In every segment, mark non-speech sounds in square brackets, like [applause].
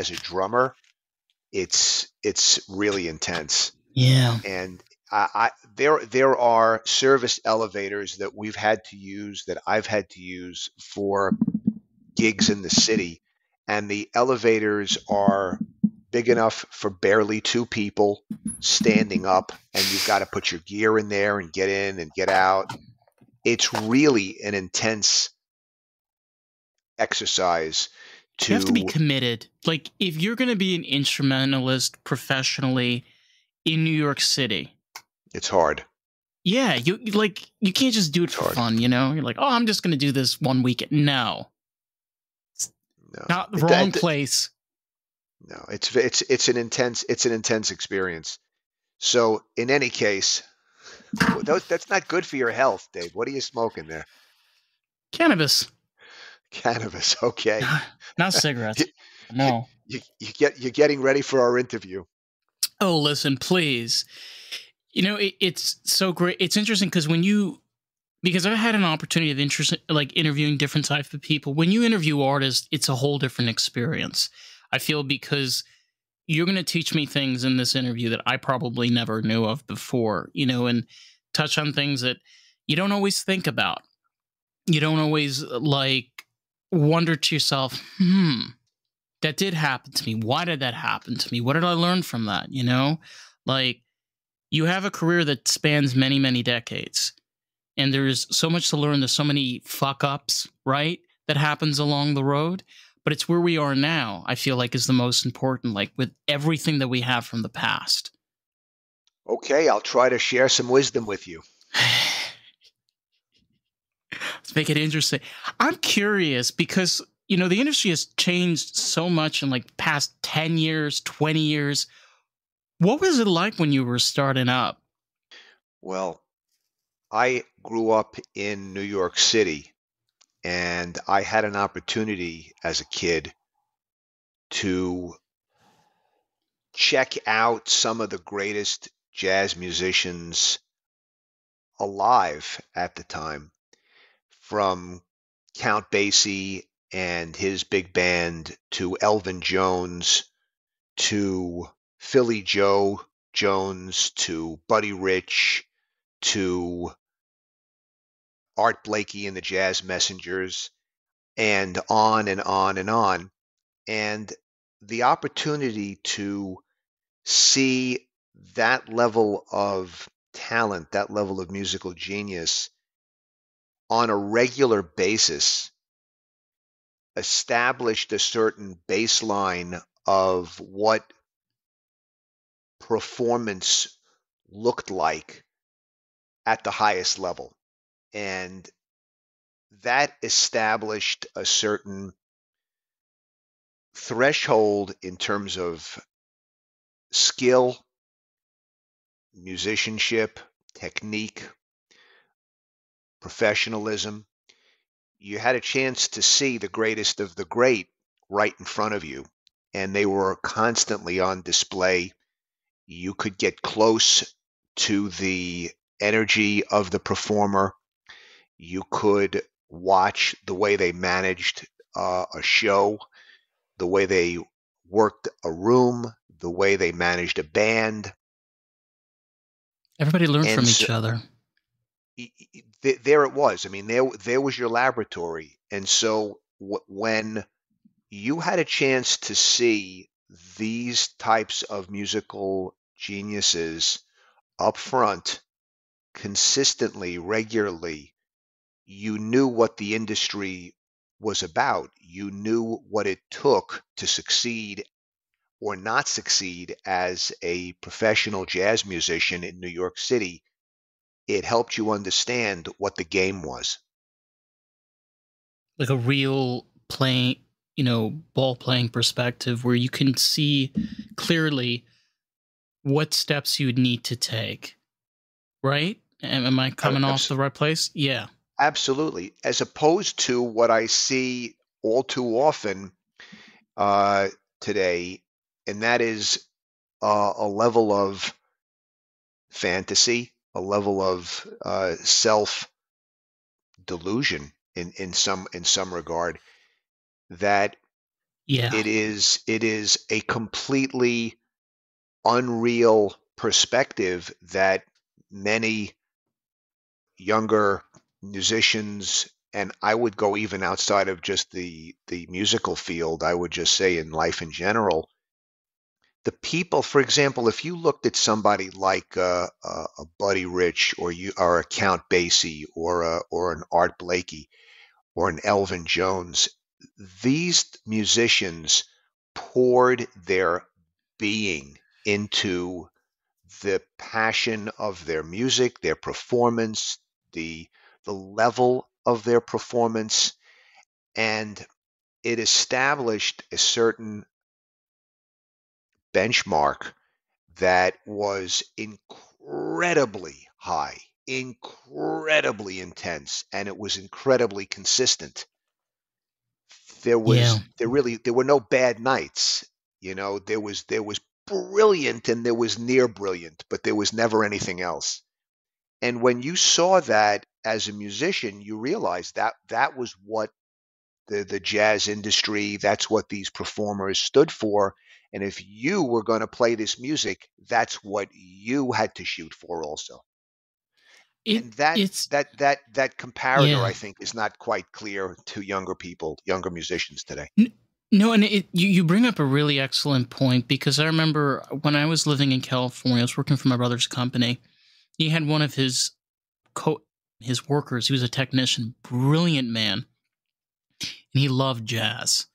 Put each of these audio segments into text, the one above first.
As a drummer, it's it's really intense. Yeah. And I, I there there are service elevators that we've had to use that I've had to use for gigs in the city, and the elevators are big enough for barely two people standing up, and you've got to put your gear in there and get in and get out. It's really an intense exercise to You have to be committed. Like if you're going to be an instrumentalist professionally in New York City, it's hard. yeah, you like you can't just do it for Hard. fun, you know? You're like, "Oh, I'm just going to do this one weekend." No. No. Not the It- wrong it- place. No, it's it's it's an intense it's an intense experience. So in any case, those, that's not good for your health, Dave. What are you smoking there? Cannabis, Cannabis. [laughs] Okay. not [laughs] cigarettes. No. You you get you're getting ready for our interview. Oh, listen, please. You know, it, it's so great. It's interesting because when you, because I've had an opportunity of interest, like interviewing different types of people. When you interview artists, it's a whole different experience. I feel because you're going to teach me things in this interview that I probably never knew of before, you know, and touch on things that you don't always think about. You don't always like wonder to yourself, hmm, that did happen to me. Why did that happen to me? What did I learn from that? You know, like you have a career that spans many, many decades, and there's so much to learn. There's so many fuck ups, right? That happens along the road, but it's where we are now. I feel like is the most important. Like with everything that we have from the past. Okay, I'll try to share some wisdom with you. [sighs] [sighs] [sighs] Make it interesting. I'm curious because you know the industry has changed so much in like past 10 years, 20 years. What was it like when you were starting up? Well, I grew up in New York City and I had an opportunity as a kid to check out some of the greatest jazz musicians alive at the time from Count Basie and his big band to Elvin Jones to Philly Joe Jones to Buddy Rich to Art Blakey and the Jazz Messengers and on and on and on. And the opportunity to see that level of talent, that level of musical genius on a regular basis established a certain baseline of what performance looked like at the highest level. And that established a certain threshold in terms of skill, musicianship, technique, professionalism. You had a chance to see the greatest of the great right in front of you, and they were constantly on display. You could get close to the energy of the performer. You could watch the way they managed uh, a show, the way they worked a room, the way they managed a band. Everybody learned And from so- each other. There it was. I mean, there there was your laboratory, and so when you had a chance to see these types of musical geniuses up front, consistently, regularly, you knew what the industry was about. You knew what it took to succeed or not succeed as a professional jazz musician in New York City it helped you understand what the game was. like a real playing, you know, ball playing perspective where you can see clearly what steps you would need to take. Right? Am, I coming off the right place? Yeah. Absolutely. As opposed to what I see all too often uh, today, and that is uh, a level of fantasy, a level of uh, self delusion in, in some in some regard that Yeah. It is it is a completely unreal perspective that many younger musicians and I would go even outside of just the the musical field. I would just say in life in general, the people. For example, if you looked at somebody like uh, uh, a Buddy Rich or you or a Count Basie or a, or an Art Blakey or an Elvin Jones, these musicians poured their being into the passion of their music, their performance, the the level of their performance, and it established a certain benchmark that was incredibly high, incredibly intense, and it was incredibly consistent. There was Yeah. there really there were no bad nights. You know, there was there was brilliant and there was near brilliant, but there was never anything else. And when you saw that as a musician, you realized that that was what the the jazz industry, that's what these performers stood for. And if you were going to play this music, that's what you had to shoot for also. It And that it's that that that comparator, yeah. I think, is not quite clear to younger people, younger musicians today. No, and it, you, you bring up a really excellent point because I remember when I was living in California, I was working for my brother's company. He had one of his co his workers. He was a technician, brilliant man, and he loved jazz.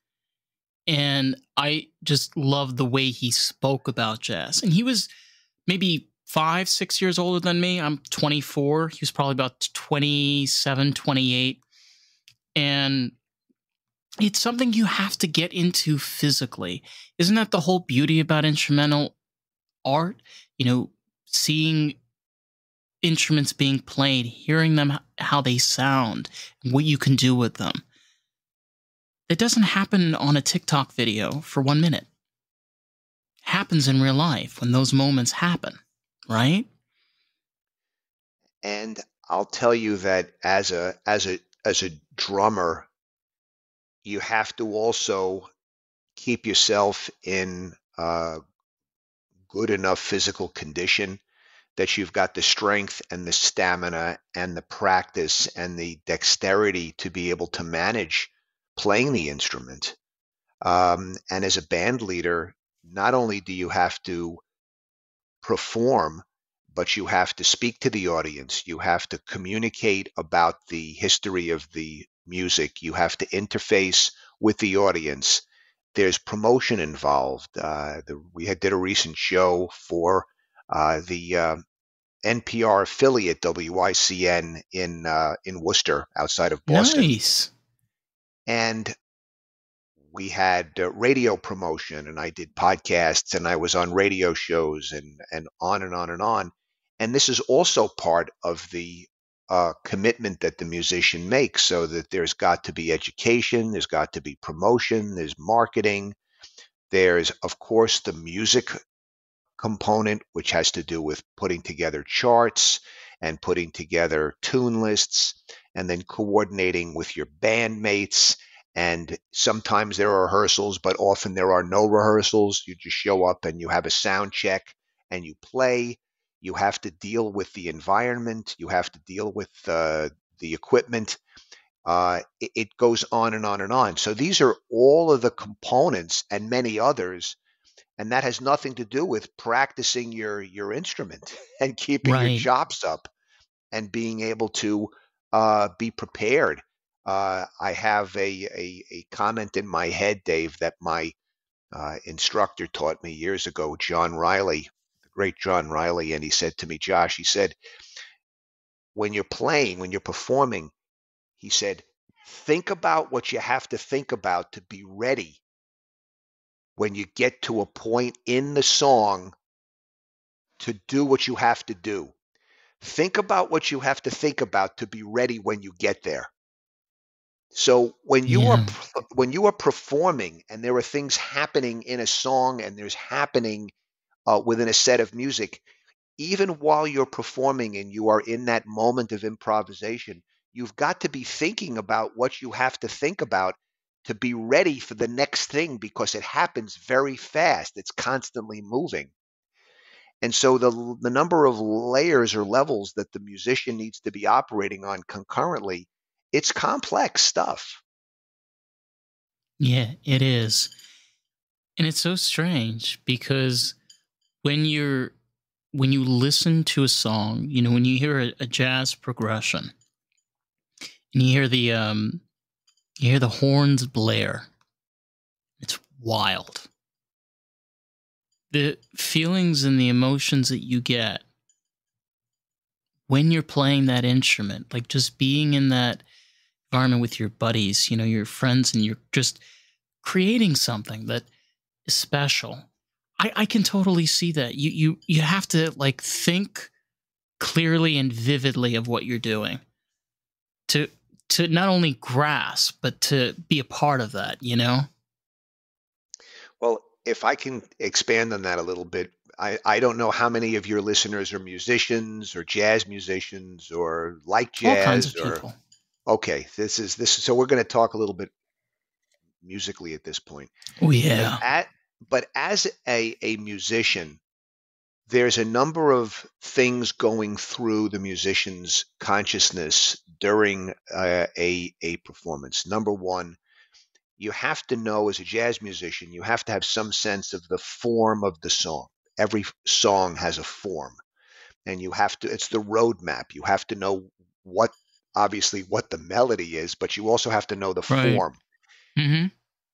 And I just loved the way he spoke about jazz. And he was maybe five, six years older than me. I'm 24. He was probably about 27, 28. And it's something you have to get into physically. Isn't that the whole beauty about instrumental art? You know, seeing instruments being played, hearing them how they sound, what you can do with them. It doesn't happen on a TikTok video for 1 minute. Happens in real life when those moments happen, right? And I'll tell you that as a as a as a drummer, you have to also keep yourself in uh, good enough physical condition that you've got the strength and the stamina and the practice and the dexterity to be able to manage playing the instrument. Um, and as a band leader, not only do you have to perform, but you have to speak to the audience. You have to communicate about the history of the music. You have to interface with the audience. There's promotion involved. Uh, the, we had, did a recent show for uh, the uh, NPR affiliate WICN in in Worcester, outside of Boston, Nice. And we had uh, radio promotion, and I did podcasts, and I was on radio shows, and and on and on and on. And this is also part of the uh, commitment that the musician makes, so that there's got to be education, there's got to be promotion, there's marketing, there's of course the music component, which has to do with putting together charts and putting together tune lists and then coordinating with your bandmates. And sometimes there are rehearsals, but often there are no rehearsals. You just show up and you have a sound check and you play. You have to deal with the environment, you have to deal with uh, the equipment. Uh, it, it goes on and on and on. So these are all of the components and many others and that has nothing to do with practicing your your instrument [laughs] and keeping your chops up and being able to uh, be prepared. Uh, I have a, a a comment in my head, Dave, that my uh, instructor taught me years ago, John Riley, the great John Riley, and he said to me, Josh, he said, when you're playing, when you're performing, he said, think about what you have to think about to be ready when you get to a point in the song to do what you have to do. Think about what you have to think about to be ready when you get there. So when you are Yeah. p- when you are performing and there are things happening in a song and there's happening uh, within a set of music, even while you're performing and you are in that moment of improvisation, you've got to be thinking about what you have to think about to be ready for the next thing because it happens very fast. It's constantly moving. And so the the number of layers or levels that the musician needs to be operating on concurrently, it's complex stuff. Yeah, it is. And it's so strange because when you're when you listen to a song, you know, when you hear a, a jazz progression and you hear the um you hear the horns blare, it's wild. The feelings and the emotions that you get when you're playing that instrument, like just being in that environment with your buddies, you know, your friends, and you're just creating something that is special. I, I can totally see that. You you you have to like think clearly and vividly of what you're doing to to not only grasp but to be a part of that, you know? If I can expand on that a little bit, I, I don't know how many of your listeners are musicians or jazz musicians or like jazz All kinds of or people. okay, this is this so we're going to talk a little bit musically at this point. Oh But yeah. at but as a a musician, there's a number of things going through the musician's consciousness during uh, a a performance. Number one, you have to know as a jazz musician, you have to have some sense of the form of the song. Every song has a form, and you have to. It's the roadmap. You have to know what obviously what the melody is, but you also have to know the Right. form. Mm-hmm.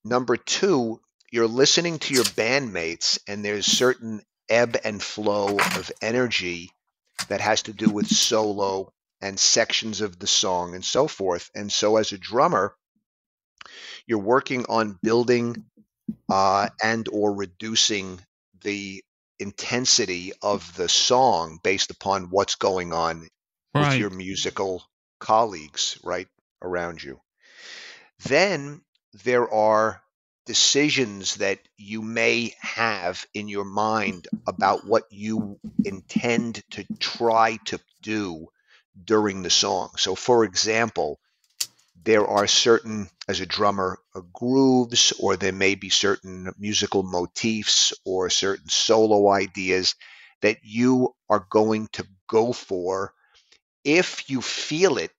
Number two, you're listening to your bandmates, and there's certain ebb and flow of energy that has to do with solo and sections of the song and so forth. And so, as a drummer, you're working on building uh, and or reducing the intensity of the song based upon what's going on with your musical colleagues right around you. Then there are decisions that you may have in your mind about what you intend to try to do during the song. So, for example, there are certain, as a drummer, uh, grooves, or there may be certain musical motifs or certain solo ideas that you are going to go for if you feel it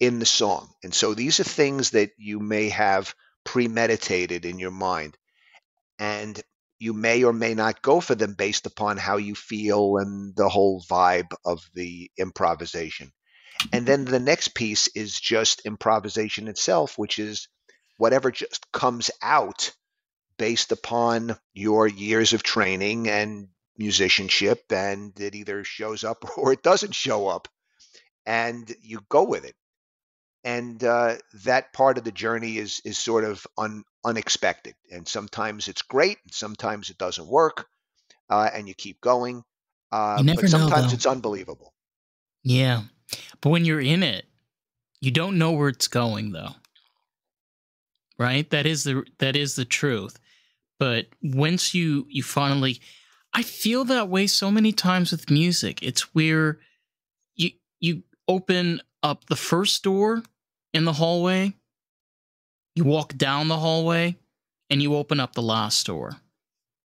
in the song. And so these are things that you may have premeditated in your mind. And you may or may not go for them based upon how you feel and the whole vibe of the improvisation. And then the next piece is just improvisation itself, which is whatever just comes out based upon your years of training and musicianship, and it either shows up [laughs] or it doesn't show up, and you go with it. And uh, that part of the journey is is sort of un, unexpected, and sometimes it's great, and sometimes it doesn't work, uh, and you keep going. Uh, You never but know, sometimes though. it's unbelievable. Yeah. But when you're in it, you don't know where it's going though. Right? That is the that is the truth. But once you you finally I feel that way so many times with music. It's where you you open up the first door in the hallway, you walk down the hallway, and you open up the last door.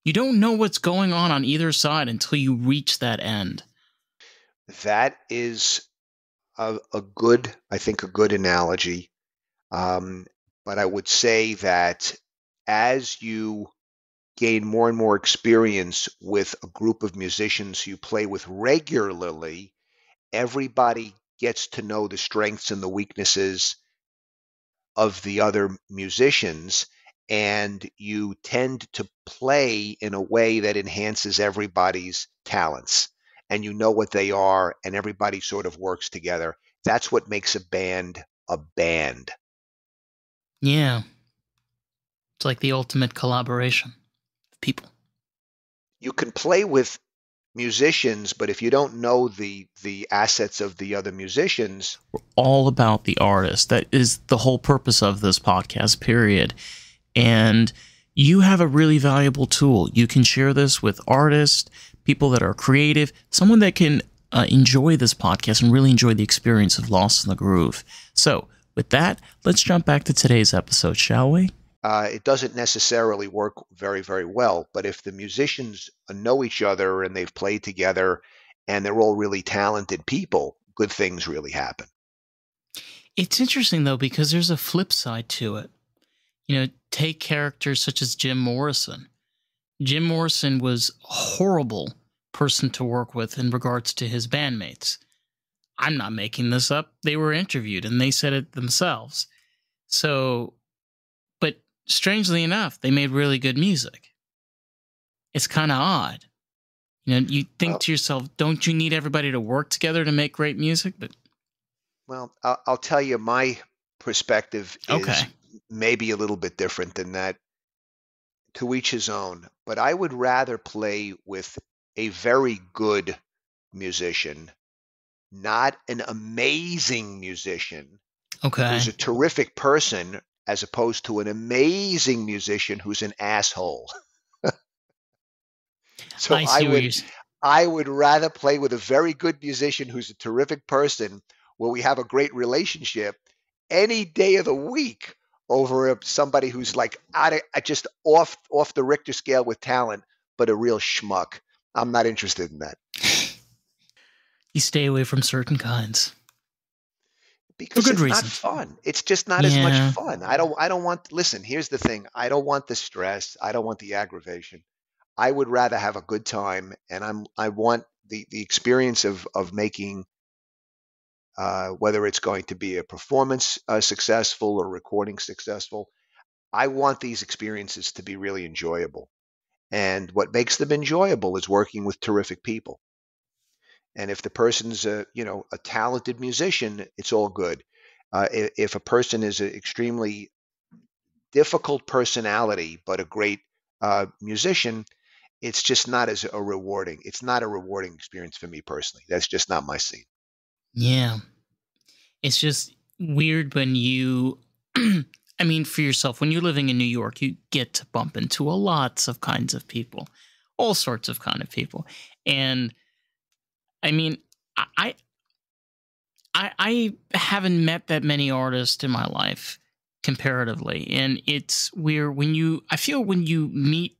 You don't know what's going on on either side until you reach that end. That is a, a good, I think, a good analogy. Um, but I would say that as you gain more and more experience with a group of musicians you play with regularly, everybody gets to know the strengths and the weaknesses of the other musicians. And you tend to play in a way that enhances everybody's talents. And you know what they are, and everybody sort of works together. That's what makes a band a band. Yeah. It's like the ultimate collaboration of people. You can play with musicians, but if you don't know the the assets of the other musicians, We're all about the artist. That is the whole purpose of this podcast, period. And you have a really valuable tool. You can share this with artists, people that are creative, someone that can uh, enjoy this podcast and really enjoy the experience of Lost in the Groove. So, With that, let's jump back to today's episode, shall we? Uh, it doesn't necessarily work very, very well, but if the musicians know each other and they've played together and they're all really talented people, good things really happen. It's interesting though because there's a flip side to it. You know, take characters such as Jim Morrison. Jim Morrison was a horrible person to work with in regards to his bandmates. I'm not making this up. They were interviewed and they said it themselves. So, but strangely enough, they made really good music. It's kind of odd. You know, you think well, to yourself, don't you need everybody to work together to make great music? But well, I'll, I'll tell you my perspective is okay. Maybe a little bit different than that. To each his own, but I would rather play with a very good musician, not an amazing musician. Okay. Who's a terrific person as opposed to an amazing musician who's an asshole. [laughs] so I, I would I would rather play with a very good musician who's a terrific person where we have a great relationship any day of the week over somebody who's like out of, just off off the Richter scale with talent, but a real schmuck. I'm not interested in that. You stay away from certain kinds because For good it's reason. not fun. It's just not yeah. as much fun. I don't. I don't want. Listen, here's the thing. I don't want the stress. I don't want the aggravation. I would rather have a good time, and I'm. I want the the experience of of making uh, whether it's going to be a performance uh, successful or recording successful. I want these experiences to be really enjoyable. And what makes them enjoyable is working with terrific people. And if the person's a, you know, a talented musician, it's all good. Uh, if, a person is an extremely difficult personality but a great uh, musician, it's just not as a rewarding. It's not a rewarding experience for me personally. That's just not my scene. Yeah. It's just weird when you [clears throat] I mean for yourself when you're living in New York, you get to bump into a lots of kinds of people, all sorts of kind of people. And I mean, I I I haven't met that many artists in my life comparatively. And it's weird when you I feel when you meet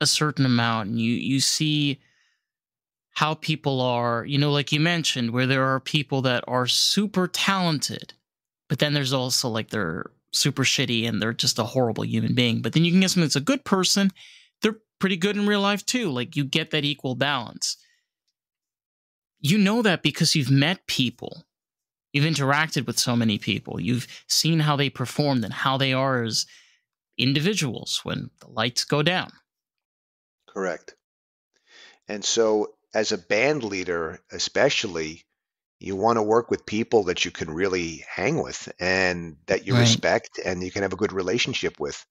a certain amount and you you see how people are, you know, like you mentioned, where there are people that are super talented, but then there's also like they're super shitty and they're just a horrible human being. But then you can get someone that's a good person, they're pretty good in real life too. Like you get that equal balance. You know that because you've met people. You've interacted with so many people. You've seen how they performed and how they are as individuals when the lights go down. Correct. And so as a band leader, especially, you want to work with people that you can really hang with and that you right. respect and you can have a good relationship with.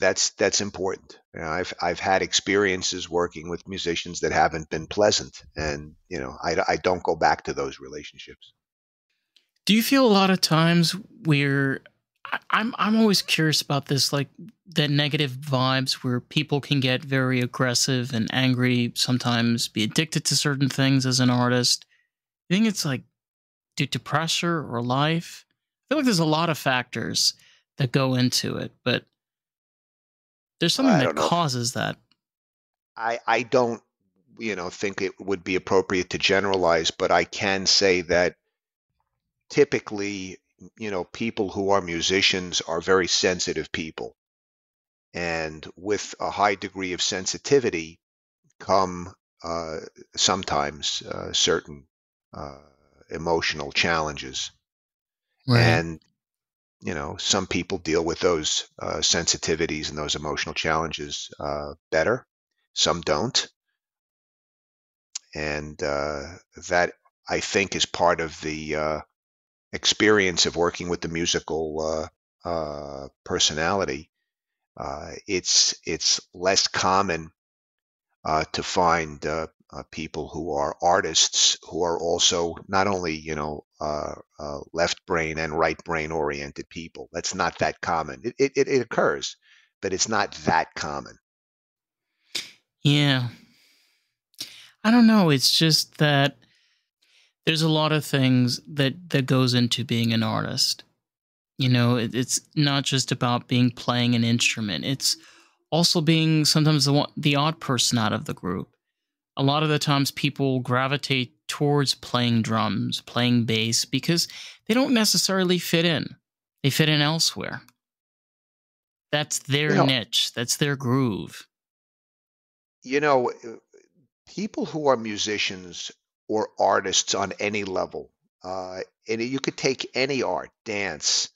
That's that's important. You know, I've I've had experiences working with musicians that haven't been pleasant, and you know I, I don't go back to those relationships. Do you feel a lot of times where I'm I'm always curious about this, like the negative vibes where people can get very aggressive and angry, sometimes be addicted to certain things as an artist. I think it's like due to pressure or life. I feel like there's a lot of factors that go into it, but there's something that causes that. I I don't you know think it would be appropriate to generalize, but I can say that typically you know, people who are musicians are very sensitive people. And with a high degree of sensitivity come uh, sometimes uh, certain uh, emotional challenges. Right. And, you know, some people deal with those uh, sensitivities and those emotional challenges uh, better, some don't. And uh, that, I think, is part of the experience of working with the musical uh, uh, personality, uh, it's it's less common uh, to find uh, people who are artists who are also not only you know left brain and right brain oriented people. That's not that common. It, it it occurs, but it's not that common. Yeah, I don't know. It's just that there's a lot of things that that goes into being an artist. You know, it, it's not just about being playing an instrument. It's also being sometimes the the odd person out of the group. A lot of the times, people gravitate towards playing drums, playing bass, because they don't necessarily fit in. They fit in elsewhere. That's their niche. That's their groove. you know, people who are musicians or artists on any level, uh, and you could take any art, dance,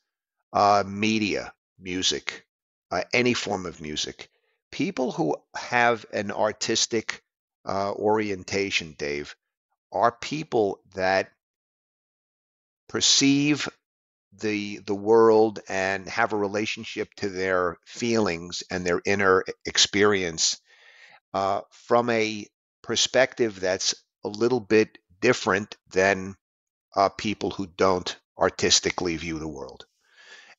uh, media, music, uh, any form of music. People who have an artistic uh, orientation, Dave, are people that perceive the the world and have a relationship to their feelings and their inner experience uh, from a perspective that's a little bit different than uh, people who don't artistically view the world.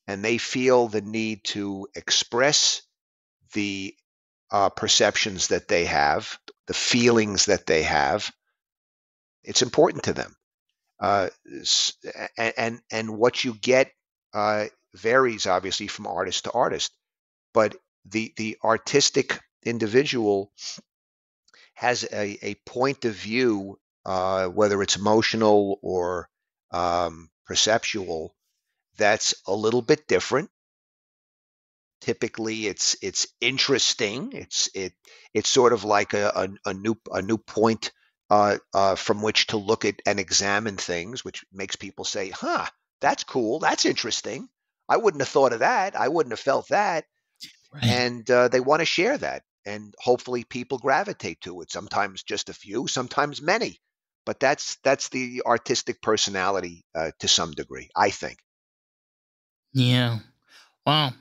And they feel the need to express the uh, perceptions that they have, the feelings that they have. It's important to them. Uh, s- a- and, and what you get uh, varies obviously from artist to artist, but the, the artistic individual has a, a point of view, uh, whether it's emotional or um, perceptual, that's a little bit different. Typically, it's it's interesting. It's it it's sort of like a, a, a new a new point uh, uh, from which to look at and examine things, which makes people say, "Huh, that's cool. That's interesting. I wouldn't have thought of that. I wouldn't have felt that." Right. and uh, they want to share that and hopefully people gravitate to it sometimes just a few sometimes many but that's that's the artistic personality uh, to some degree i think Yeah. Wow.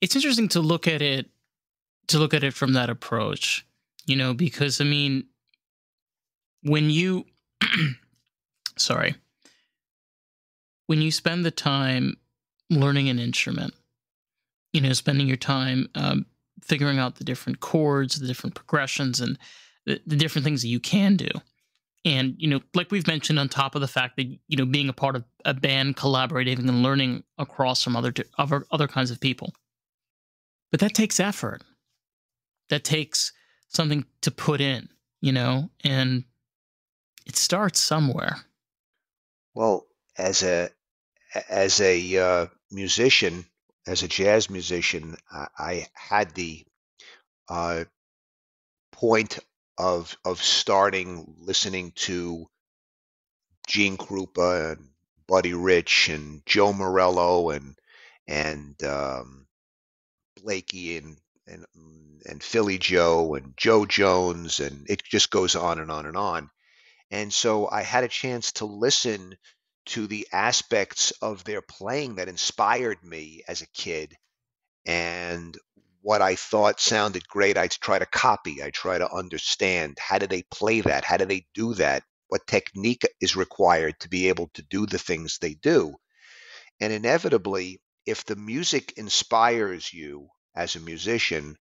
It's interesting to look at it to look at it from that approach. You know, because I mean, when you [clears throat] sorry, when you spend the time learning an instrument, you know, spending your time um, figuring out the different chords, the different progressions, and the, the different things that you can do. And, you know, like we've mentioned, on top of the fact that, you know, being a part of a band, collaborating and learning across from other, other, other kinds of people. But that takes effort. That takes something to put in, you know, and it starts somewhere. well as a as a uh, musician as a jazz musician i, had the uh, point of of starting listening to Gene Krupa and Buddy Rich and Joe Morello and and um, Blakey and and and Philly Joe and Jo Jones and it just goes on and on and on. And so I had a chance to listen to the aspects of their playing that inspired me as a kid and what I thought sounded great, I'd try to copy. I try to understand how do they play that? How do they do that? What technique is required to be able to do the things they do? And inevitably, if the music inspires you as a musician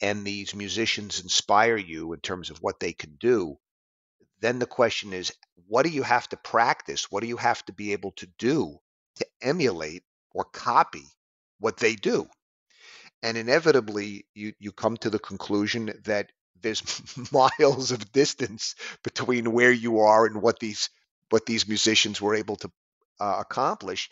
and these musicians inspire you in terms of what they can do, then the question is what do you have to practice? What do you have to be able to do to emulate or copy what they do? and inevitably you you come to the conclusion that there's [laughs] miles of distance between where you are and what these what these musicians were able to uh, accomplish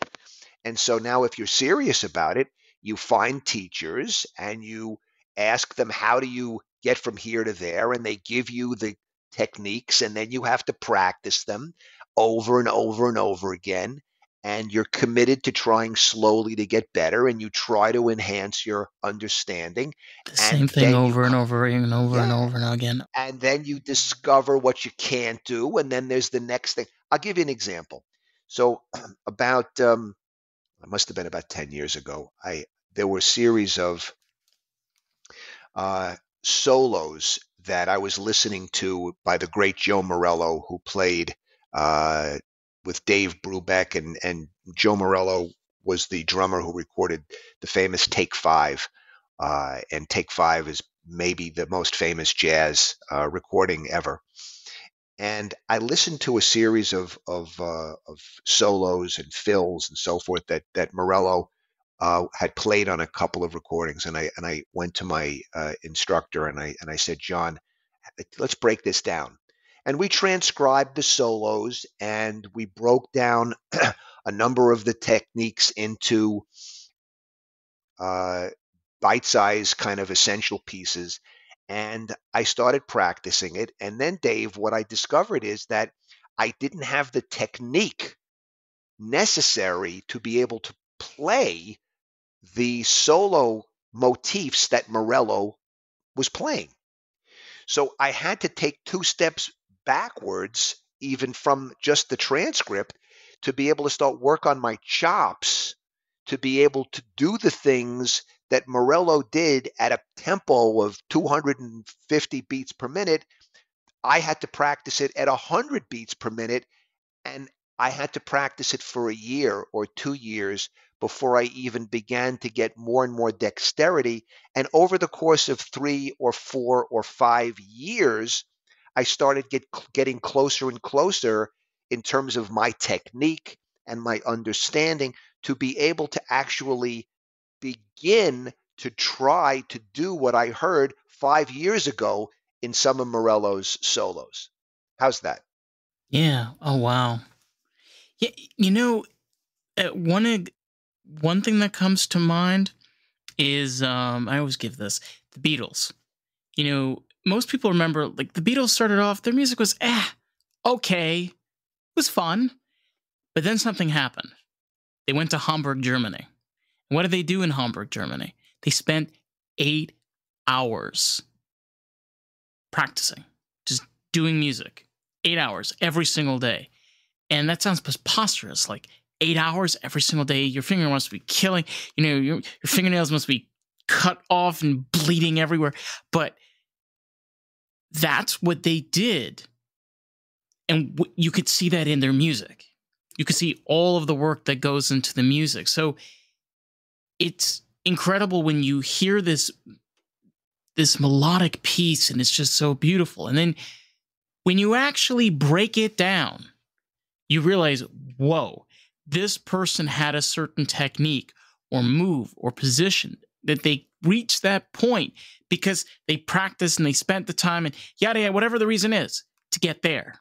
and so now if you're serious about it you find teachers and you ask them how do you get from here to there and they give you the techniques and then you have to practice them over and over and over again and you're committed to trying slowly to get better and you try to enhance your understanding The and same thing over you and over and over and over and again. and then you discover what you can't do and then there's the next thing. I'll give you an example. So [clears throat] about um it must have been about 10 years ago i there were a series of uh solos that i was listening to by the great joe morello who played uh with dave brubeck and and joe morello was the drummer who recorded the famous take five uh and take five is maybe the most famous jazz uh, recording ever. And I listened to a series of of, uh, of solos and fills and so forth that that Morello uh, had played on a couple of recordings, and I and I went to my uh, instructor and I and I said, John, let's break this down. And we transcribed the solos and we broke down [clears throat] a number of the techniques into uh, bite-sized kind of essential pieces and I started practicing it. And then, Dave, what I discovered is that I didn't have the technique necessary to be able to play the solo motifs that Morello was playing. So I had to take two steps backwards, even from just the transcript, to be able to start work on my chops to be able to do the things that Morello did at a tempo of 250 beats per minute. I had to practice it at 100 beats per minute, and I had to practice it for a year or two years before I even began to get more and more dexterity. And over the course of three or four or five years, I started get, getting closer and closer in terms of my technique and my understanding to be able to actually begin to try to do what I heard five years ago in some of Morello's solos. How's that? Yeah. Oh wow. Yeah. You know, uh, one one thing that comes to mind is um, I always give this the Beatles. You know, most people remember like the Beatles started off. Their music was eh, okay, it was fun, but then something happened. They went to Hamburg, Germany. what did they do in Hamburg, Germany? They spent eight hours practicing, just doing music, eight hours every single day. And that sounds preposterous. Like eight hours every single day, your finger must be killing, you know, your, your fingernails must be cut off and bleeding everywhere. But that's what they did. And you could see that in their music you could see all of the work that goes into the music. So it's incredible when you hear this this melodic piece and it's just so beautiful. And then when you actually break it down, you realize, whoa, this person had a certain technique or move or position that they reached that point because they practiced and they spent the time and yada yada, whatever the reason is to get there.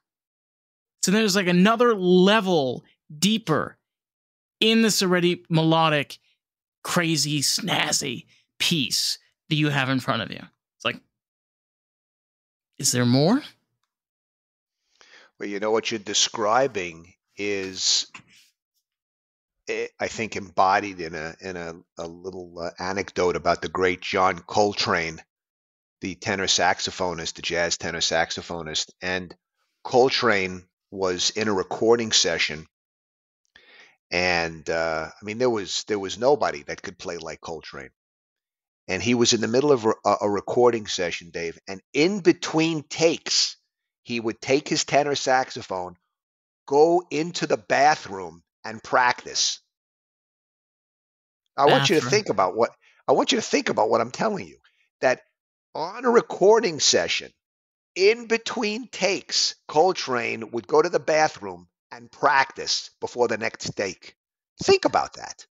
So there's like another level deeper in this already melodic, crazy, snazzy piece that you have in front of you. It's like, is there more? Well, you know what you're describing is, eh, I think, embodied in a in a, a little uh, anecdote about the great John Coltrane, the tenor saxophonist, the jazz tenor saxophonist, and Coltrane was in a recording session and uh, I mean there was there was nobody that could play like Coltrane. And he was in the middle of a, a recording session, Dave, and in between takes, he would take his tenor saxophone, go into the bathroom, and practice. I want you to think about what I want you to think about what I'm telling you. That on a recording session, in between takes, Coltrane would go to the bathroom and practice before the next take. Think about that.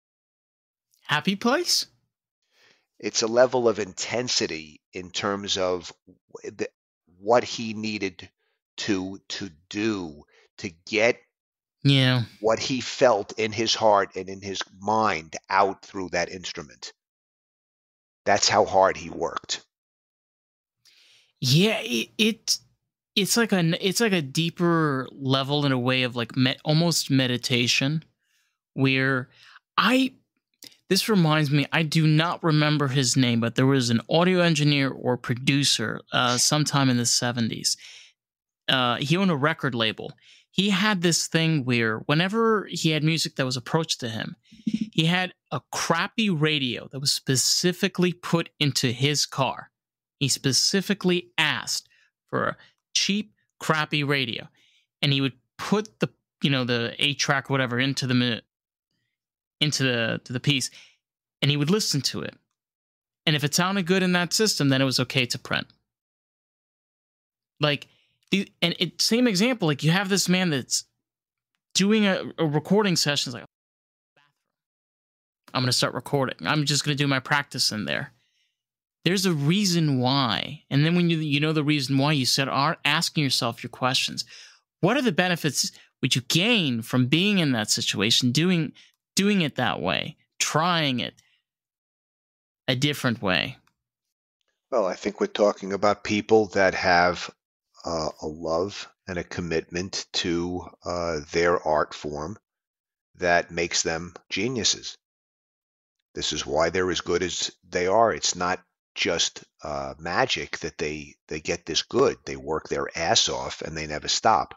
Happy place? It's a level of intensity in terms of the, what he needed to to do to get yeah what he felt in his heart and in his mind out through that instrument. That's how hard he worked. Yeah, it, it it's like a it's like a deeper level in a way of like met, almost meditation where i this reminds me i do not remember his name but there was an audio engineer or producer uh, sometime in the 70s uh, he owned a record label. He had this thing where whenever he had music that was approached to him he had a crappy radio that was specifically put into his car. He specifically asked for a cheap, crappy radio, and he would put the you know the eight track whatever into the into the to the piece, and he would listen to it, and if it sounded good in that system, then it was okay to print. Like and it same example like you have this man that's doing a, a recording session. It's like I'm going to start recording. I'm just going to do my practice in there. There's a reason why. And then when you you know the reason why, you start asking yourself your questions. What are the benefits would you gain from being in that situation, doing doing it that way, trying it a different way? Well, I think we're talking about people that have uh, a love and a commitment to uh, their art form that makes them geniuses. This is why they're as good as they are. It's not just uh, magic that they they get this good. They work their ass off and they never stop.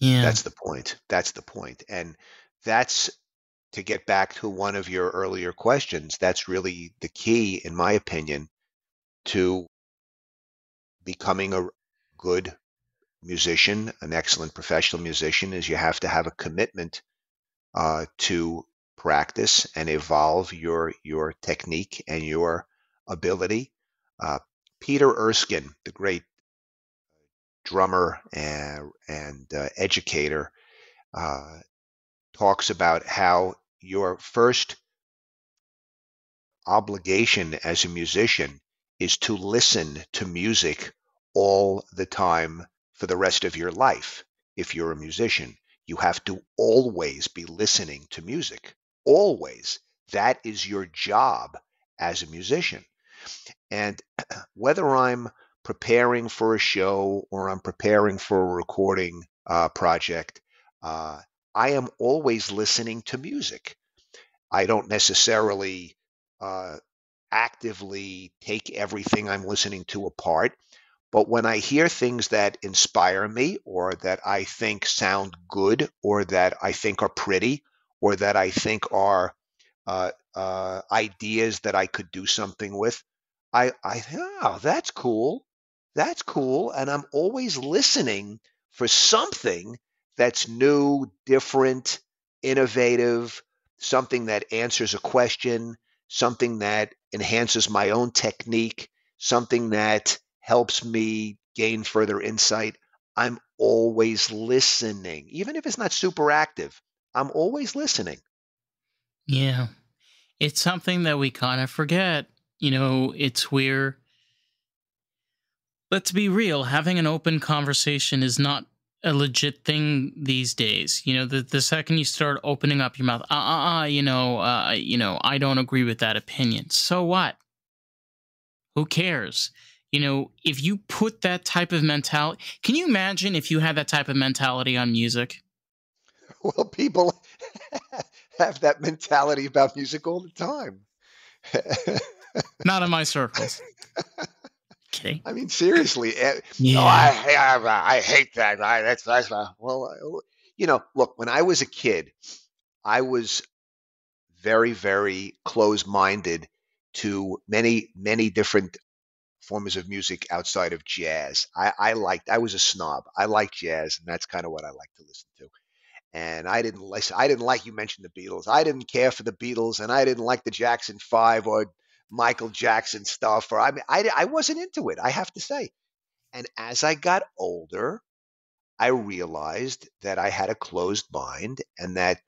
Yeah, that's the point. That's the point. point, and that's to get back to one of your earlier questions. That's really the key, in my opinion, to becoming a good musician, an excellent professional musician, is you have to have a commitment uh, to practice and evolve your your technique and your ability. Uh, Peter Erskine, the great drummer and, and uh, educator, uh, talks about how your first obligation as a musician is to listen to music all the time for the rest of your life. If you're a musician, you have to always be listening to music always. That is your job as a musician. And [clears throat] whether I'm preparing for a show or I'm preparing for a recording uh, project, uh, I am always listening to music. I don't necessarily uh, actively take everything I'm listening to apart. But when I hear things that inspire me or that I think sound good or that I think are pretty or that I think are uh, uh, ideas that I could do something with, I, I, oh, that's cool. That's cool. And I'm always listening for something that's new, different, innovative, something that answers a question, something that enhances my own technique, something that helps me gain further insight. I'm always listening, even if it's not super active. I'm always listening. Yeah. It's something that we kind of forget. You know, it's where, let's be real, having an open conversation is not a legit thing these days. You know, the, the second you start opening up your mouth, uh uh uh, you know, uh, you know, I don't agree with that opinion. So what? Who cares? You know, if you put that type of mentality, can you imagine if you had that type of mentality on music? [laughs] Well, people [laughs] have that mentality about music all the time. [laughs] Not in my circles. Okay. I mean, seriously. Eh, yeah. Oh, I, I, I hate that. I, that's that's well, you know. Look, when I was a kid, I was very, very close-minded to many, many different forms of music outside of jazz. I, I liked. I was a snob. I liked jazz, and that's kind of what I like to listen to and I didn't listen. I didn't like you mentioned the Beatles. I didn't care for the Beatles, and I didn't like the Jackson Five or Michael Jackson stuff. Or I mean, I I wasn't into it. I have to say. And as I got older, I realized that I had a closed mind, and that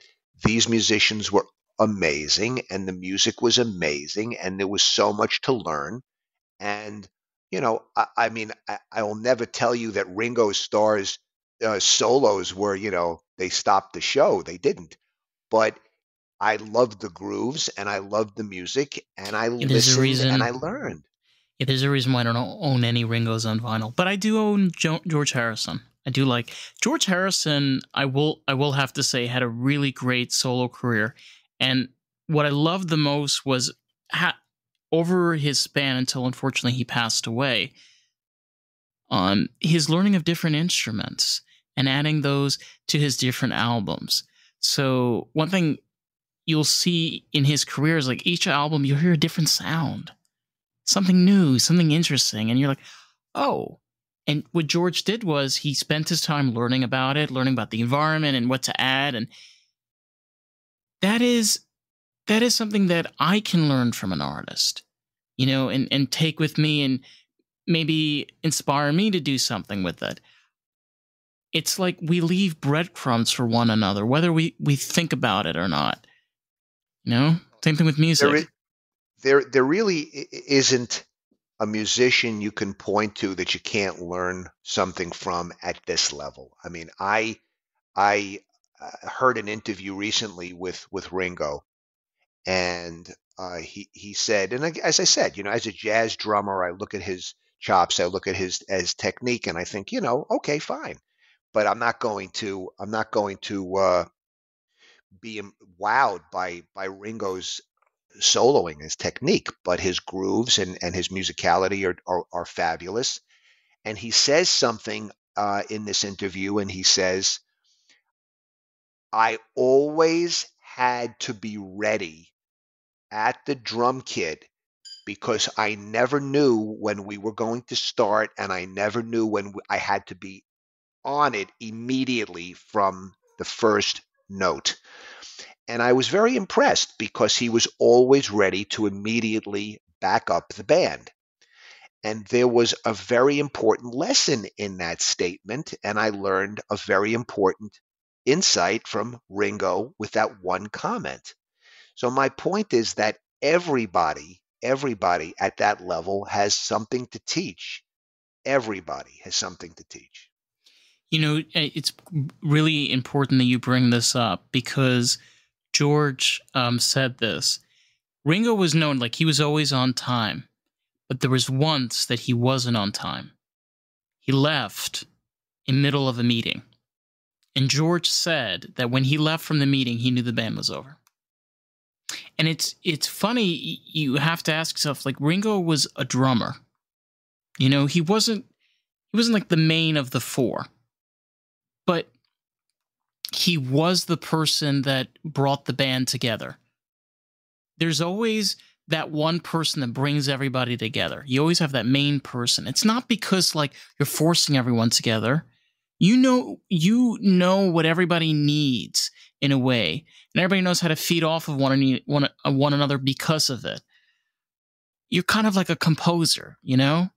these musicians were amazing, and the music was amazing, and there was so much to learn. And you know, I, I mean, I, I will never tell you that Ringo Starr's uh, solos were, you know, they stopped the show. They didn't. But I loved the grooves and I loved the music and I it listened reason, and I learned. Yeah, there's a reason why I don't own any Ringos on vinyl, but I do own jo- George Harrison. I do like George Harrison. I will I will have to say had a really great solo career, and what I loved the most was ha- over his span until unfortunately he passed away. Um, his learning of different instruments and adding those to his different albums. So one thing you'll see in his career is like each album you'll hear a different sound, something new, something interesting, and you're like, oh. And what George did was he spent his time learning about it, learning about the environment and what to add, and that is that is something that I can learn from an artist, you know, and and take with me and maybe inspire me to do something with it. It's like we leave breadcrumbs for one another, whether we, we think about it or not. You know, same thing with music. There, is, there, there really isn't a musician you can point to that you can't learn something from at this level. I mean, I, I uh, heard an interview recently with with Ringo, and uh, he he said, and as I said, you know, as a jazz drummer, I look at his chops, I look at his as technique, and I think, you know, okay, fine, but I'm not going to I'm not going to uh, be wowed by by Ringo's soloing, his technique, but his grooves and and his musicality are are, are fabulous. And he says something uh, in this interview, and he says, "I always had to be ready at the drum kit because I never knew when we were going to start and I never knew when I had to be on it immediately from the first note. And I was very impressed because he was always ready to immediately back up the band. And there was a very important lesson in that statement. And I learned a very important insight from Ringo with that one comment. So, my point is that everybody everybody at that level has something to teach. Everybody has something to teach. You know, eh, it's really important that you bring this up because George um, said this. Ringo was known like he was always on time, but there was once that he wasn't on time. He left in middle of a meeting. And George said that when he left from the meeting, he knew the band was over and it's it's funny you have to ask yourself like ringo was a drummer you know he wasn't he wasn't like the main of the four but he was the person that brought the band together there's always that one person that brings everybody together you always have that main person it's not because like you're forcing everyone together you know you know what everybody needs in a way, and everybody knows how to feed off of one, one, one another because of it. You're kind of like a composer, you know.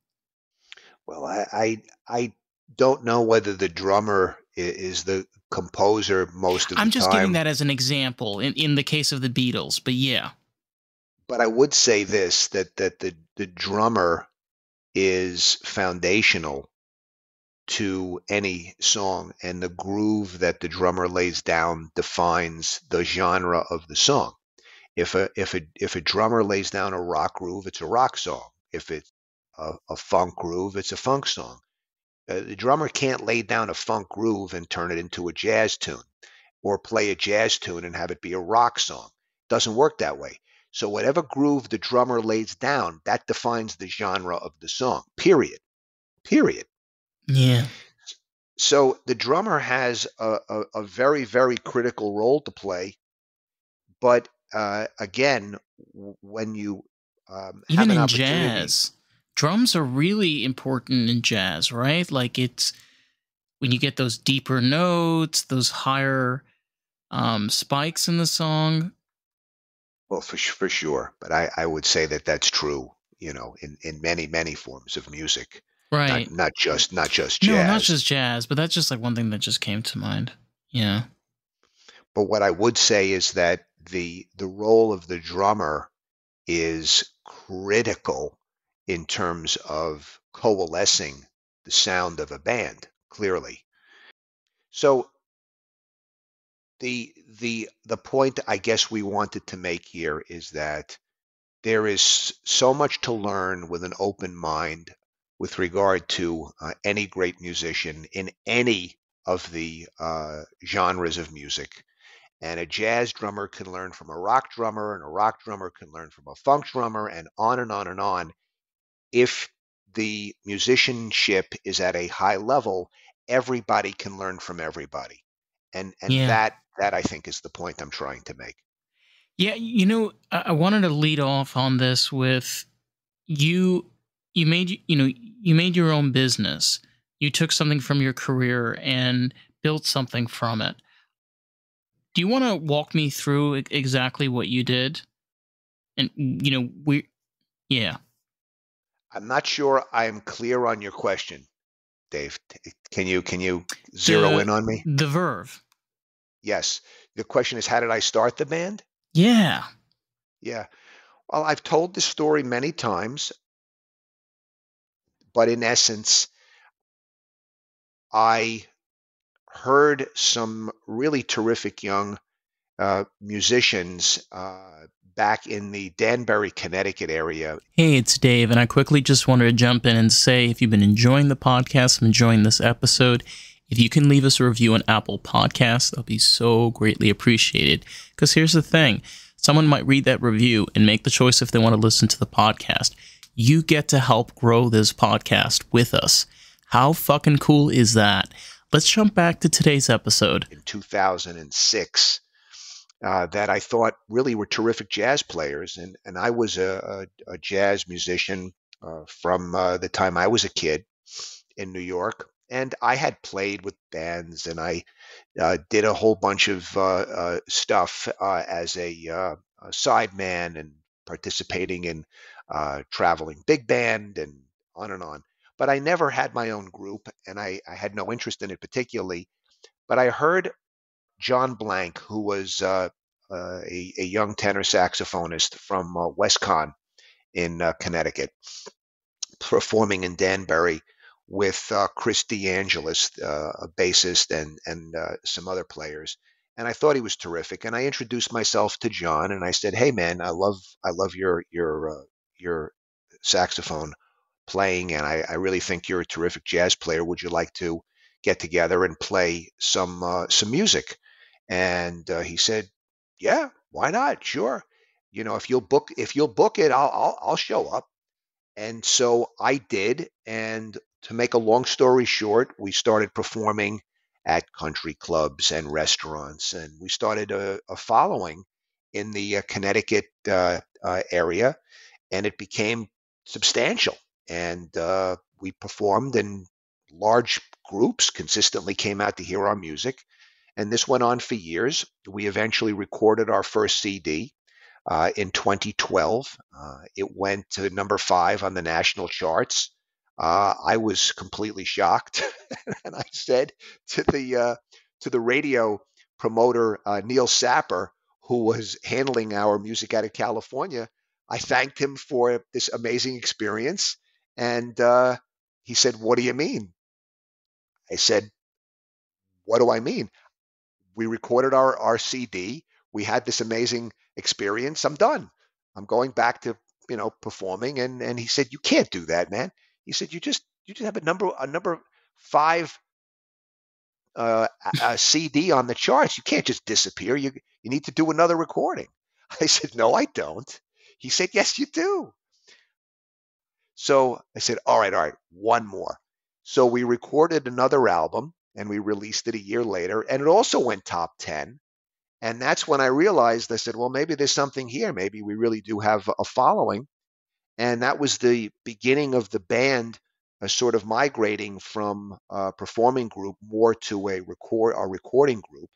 Well, I I, I don't know whether the drummer is the composer most of I'm just time. giving that as an example in, in the case of the Beatles, but yeah. But I would say this that that the the drummer is foundational to any song, and the groove that the drummer lays down defines the genre of the song. If a if a if a drummer lays down a rock groove, it's a rock song. If it's a, a funk groove, it's a funk song. Uh, the drummer can't lay down a funk groove and turn it into a jazz tune, or play a jazz tune and have it be a rock song. It doesn't work that way. So whatever groove the drummer lays down, that defines the genre of the song. Period. Period. Yeah. So the drummer has a, a, a very, very critical role to play. But uh, again, when you um, even in jazz, drums are really important in jazz, right? Like it's when you get those deeper notes, those higher um, spikes in the song. Well, for for sure, but I, I would say that that's true. You know, in in many many forms of music. Right. Not, not just not just jazz. No, not just jazz, but that's just like one thing that just came to mind. Yeah. But what I would say is that the the role of the drummer is critical in terms of coalescing the sound of a band clearly. So the the the point I guess we wanted to make here is that there is so much to learn with an open mind with regard to uh, any great musician in any of the uh, genres of music. And a jazz drummer can learn from a rock drummer, and a rock drummer can learn from a funk drummer, and on and on and on. If the musicianship is at a high level, everybody can learn from everybody. And and yeah. that that I think is the point I'm trying to make. Yeah, you know, I wanted to lead off on this with you you made you know you made your own business you took something from your career and built something from it do you want to walk me through exactly what you did and you know we yeah I'm not sure I'm clear on your question, Dave. Can you can you zero The- in on me? The Verve. Yes. The question is, how did I start the band? Yeah. Yeah. Well, I've told this story many times, but in essence, I heard some really terrific young uh, musicians uh, back in the Danbury, Connecticut area. Hey, it's Dave, and I quickly just wanted to jump in and say if you've been enjoying the podcast and enjoying this episode, if you can leave us a review on Apple Podcasts, that'll be so greatly appreciated. Because here's the thing someone might read that review and make the choice if they want to listen to the podcast. You get to help grow this podcast with us. How fucking cool is that? Let's jump back to today's episode. in 2006 uh, that I thought really were terrific jazz players. And, and I was a, a, a jazz musician uh, from uh, the time I was a kid in New York. And I had played with bands and I uh, did a whole bunch of uh, stuff as a, a sideman and participating in traveling big band and on and on. But I never had my own group and I, I had no interest in it particularly. But I heard John Blank, who was uh, uh, a, a young tenor saxophonist from uh, Westcon in uh, Connecticut, performing in Danbury with uh, Chris DeAngelis, uh, a bassist, and and some other players. And I thought he was terrific. And I introduced myself to John, and I said, "Hey, man, I love I love your your your saxophone playing, and I, I really think you're a terrific jazz player. Would you like to get together and play some uh, some music?" And uh, he said, "Yeah, why not? Sure. You know, if you'll book if you'll book it, I'll I'll, I'll show up." And so I did. And to make a long story short, we started performing at country clubs and restaurants, and we started a, a following in the uh, Connecticut uh, uh, area, and it became substantial. And uh, we performed in large groups, consistently came out to hear our music. And this went on for years. We eventually recorded our first CD uh, in 2012. Uh, it went to number five on the national charts. Uh, I was completely shocked, [laughs] and I said to the uh, to the radio promoter uh, Neil Sapper, who was handling our music out of California, I thanked him for this amazing experience, and uh, he said, "What do you mean?" I said, "What do I mean?" We recorded our our CD. We had this amazing experience. I'm done. I'm going back to you know performing. And and he said, "You can't do that, man." He said, "You just you just have a number a number five uh, a, a CD on the charts. You can't just disappear. You you need to do another recording." [laughs] I said, "No, I don't." He said, "Yes, you do." So I said, "All right, all right, one more." So we recorded another album and we released it a year later, and it also went top ten. And that's when I realized I said, well, maybe there's something here. Maybe we really do have a following. And that was the beginning of the band uh, sort of migrating from a performing group more to a record a recording group.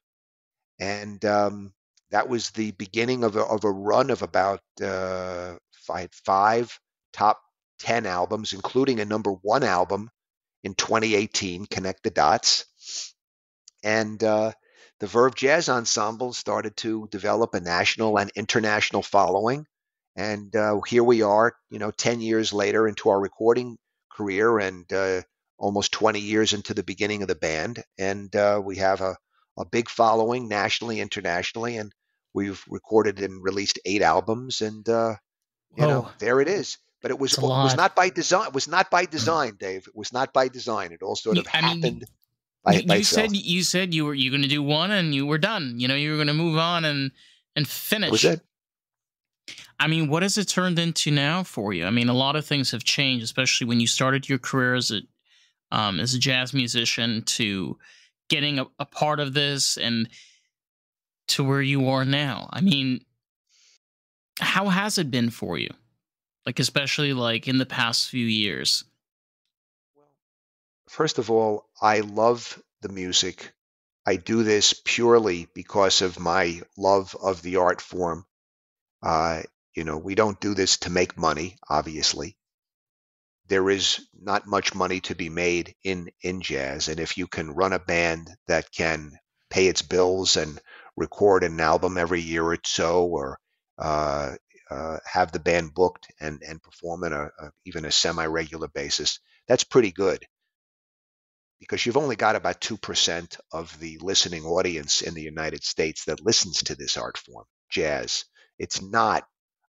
And um, that was the beginning of a, of a run of about uh, five, five top 10 albums, including a number one album in 2018, Connect the Dots. And uh, the Verve Jazz Ensemble started to develop a national and international following. And uh, here we are, you know, 10 years later into our recording career and uh, almost 20 years into the beginning of the band. And uh, we have a, a big following nationally, internationally. And we've recorded and released eight albums. And, uh, you know, there it is. But it was, it was not by design. It was not by design, Dave. It was not by design. It all sort of I mean, happened by, you, by you said you said you were you going to do one and you were done. You know, you were going to move on and and finish. was it. I mean, what has it turned into now for you? I mean, a lot of things have changed, especially when you started your career as a um, as a jazz musician to getting a, a part of this and to where you are now. I mean, how has it been for you? Like, especially like in the past few years. First of all, I love the music. I do this purely because of my love of the art form. Uh, you know, we don't do this to make money, obviously. there is not much money to be made in in jazz, and if you can run a band that can pay its bills and record an album every year or so, or uh, uh, have the band booked and and perform on a, a even a semi-regular basis, that's pretty good. Because you've only got about two percent of the listening audience in the United States that listens to this art form, jazz. It's not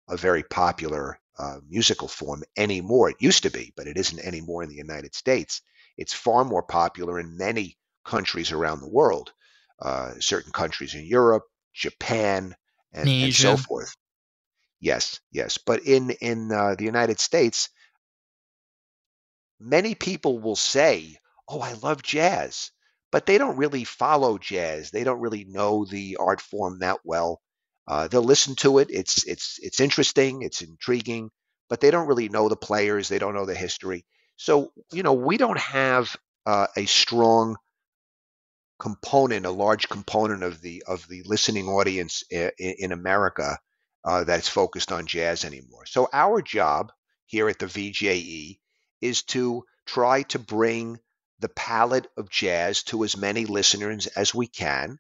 a very popular uh, musical form anymore. It used to be, but it isn't anymore in the United States. It's far more popular in many countries around the world, uh, certain countries in Europe, Japan, and, and, so forth. Yes, yes. But in in uh, the United States, many people will say, "Oh, I love jazz," but they don't really follow jazz. They don't really know the art form that well. Uh, they'll listen to it. It's it's it's interesting. It's intriguing, but they don't really know the players. They don't know the history. So you know, we don't have uh, a strong component, a large component of the of the listening audience in, in America uh, that's focused on jazz anymore. So our job here at the VJE is to try to bring the palette of jazz to as many listeners as we can.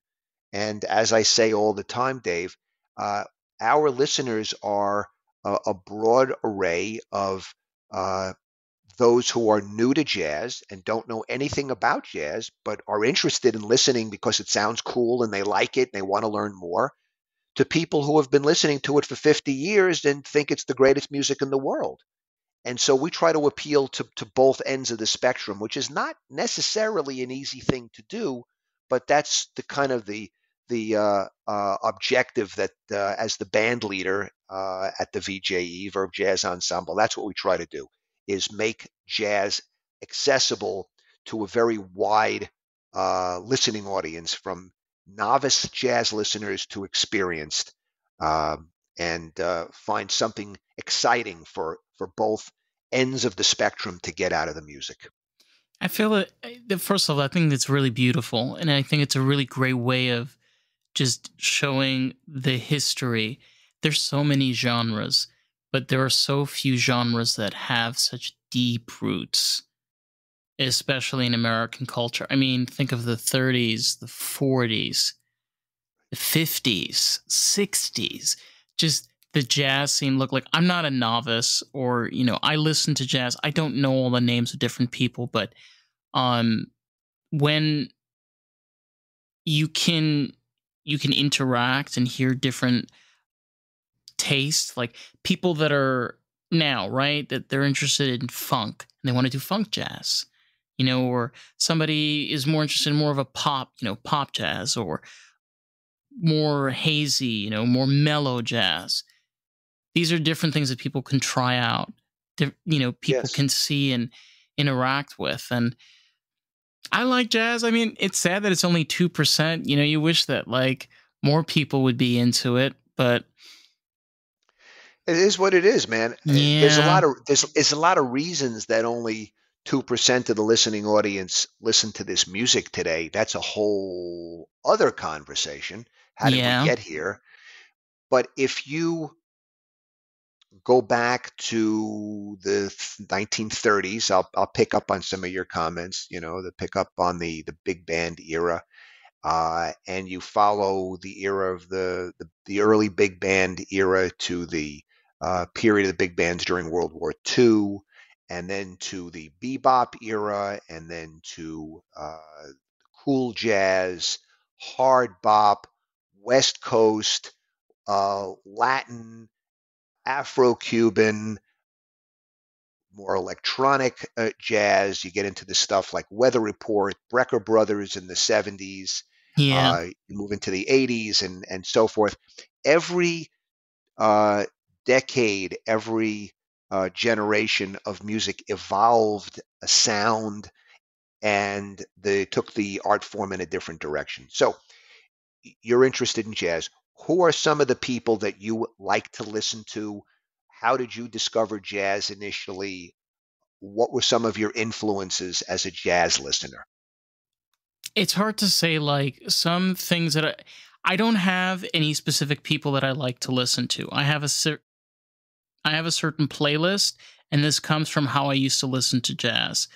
And as I say all the time, Dave, uh, our listeners are a, a broad array of uh, those who are new to jazz and don't know anything about jazz, but are interested in listening because it sounds cool and they like it and they want to learn more, to people who have been listening to it for 50 years and think it's the greatest music in the world. And so we try to appeal to, to both ends of the spectrum, which is not necessarily an easy thing to do, but that's the kind of the the uh, uh, objective that uh, as the band leader uh, at the VJE Verve Jazz Ensemble, that's what we try to do is make jazz accessible to a very wide uh, listening audience from novice jazz listeners to experienced um, and uh, find something exciting for for both ends of the spectrum to get out of the music. I feel that first of all, I think it's really beautiful, and I think it's a really great way of just showing the history. There's so many genres, but there are so few genres that have such deep roots, especially in American culture. I mean, think of the 30s, the 40s, the 50s, 60s. Just the jazz scene look like I'm not a novice or, you know, I listen to jazz. I don't know all the names of different people, but um when you can you can interact and hear different tastes like people that are now right that they're interested in funk and they want to do funk jazz you know or somebody is more interested in more of a pop you know pop jazz or more hazy you know more mellow jazz these are different things that people can try out you know people yes. can see and interact with and I like jazz. I mean, it's sad that it's only 2%. You know, you wish that like more people would be into it, but it is what it is, man. Yeah. There's a lot of there's, it's a lot of reasons that only 2% of the listening audience listen to this music today. That's a whole other conversation. How did yeah. we get here? But if you go back to the 1930s. I'll I'll pick up on some of your comments. You know, the pick up on the the big band era, uh, and you follow the era of the, the, the early big band era to the uh, period of the big bands during World War II, and then to the bebop era, and then to uh, cool jazz, hard bop, West Coast, uh, Latin Afro-Cuban, more electronic uh, jazz. You get into the stuff like Weather Report, Brecker Brothers in the 70s. Yeah. Uh, you move into the 80s and, and so forth. Every uh, decade, every uh, generation of music evolved a sound and they took the art form in a different direction. So you're interested in jazz who are some of the people that you like to listen to? How did you discover jazz initially? What were some of your influences as a jazz listener? It's hard to say like some things that I I don't have any specific people that I like to listen to. I have a I have a certain playlist, and this comes from how I used to listen to jazz.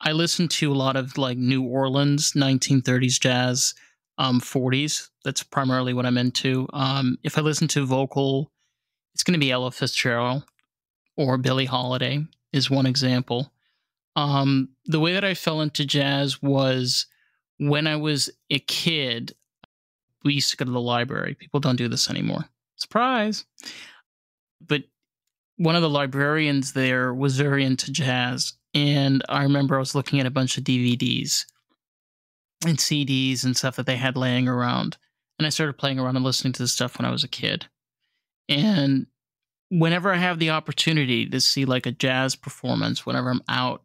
I listen to a lot of like New Orleans 1930s jazz, um, 40s. That's primarily what I'm into. Um, if I listen to vocal, it's going to be Ella Fitzgerald or Billie Holiday is one example. Um, the way that I fell into jazz was when I was a kid. We used to go to the library. People don't do this anymore. Surprise! But one of the librarians there was very into jazz, and I remember I was looking at a bunch of DVDs and CDs and stuff that they had laying around. And I started playing around and listening to this stuff when I was a kid. And whenever I have the opportunity to see like a jazz performance, whenever I'm out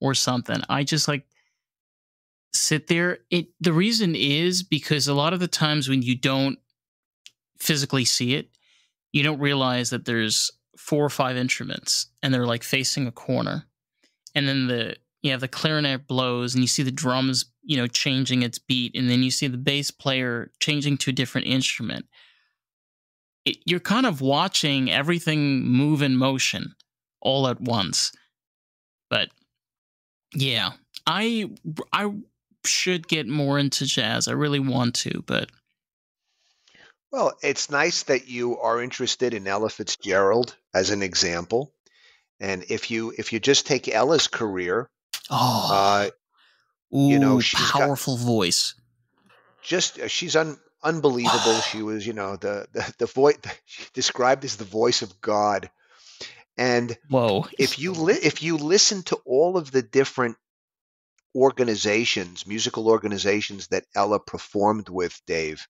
or something, I just like sit there. It the reason is because a lot of the times when you don't physically see it, you don't realize that there's four or five instruments and they're like facing a corner. And then the you have the clarinet blows and you see the drums you know changing its beat and then you see the bass player changing to a different instrument. It, you're kind of watching everything move in motion all at once. But yeah i i should get more into jazz. I really want to but well it's nice that you are interested in ella fitzgerald as an example and if you if you just take Ella's career, oh, uh, Ooh, you know, she's powerful got, voice. Just uh, she's un, unbelievable. [sighs] she was, you know, the the, the voice [laughs] described as the voice of God. And whoa, if you li- if you listen to all of the different organizations, musical organizations that Ella performed with, Dave,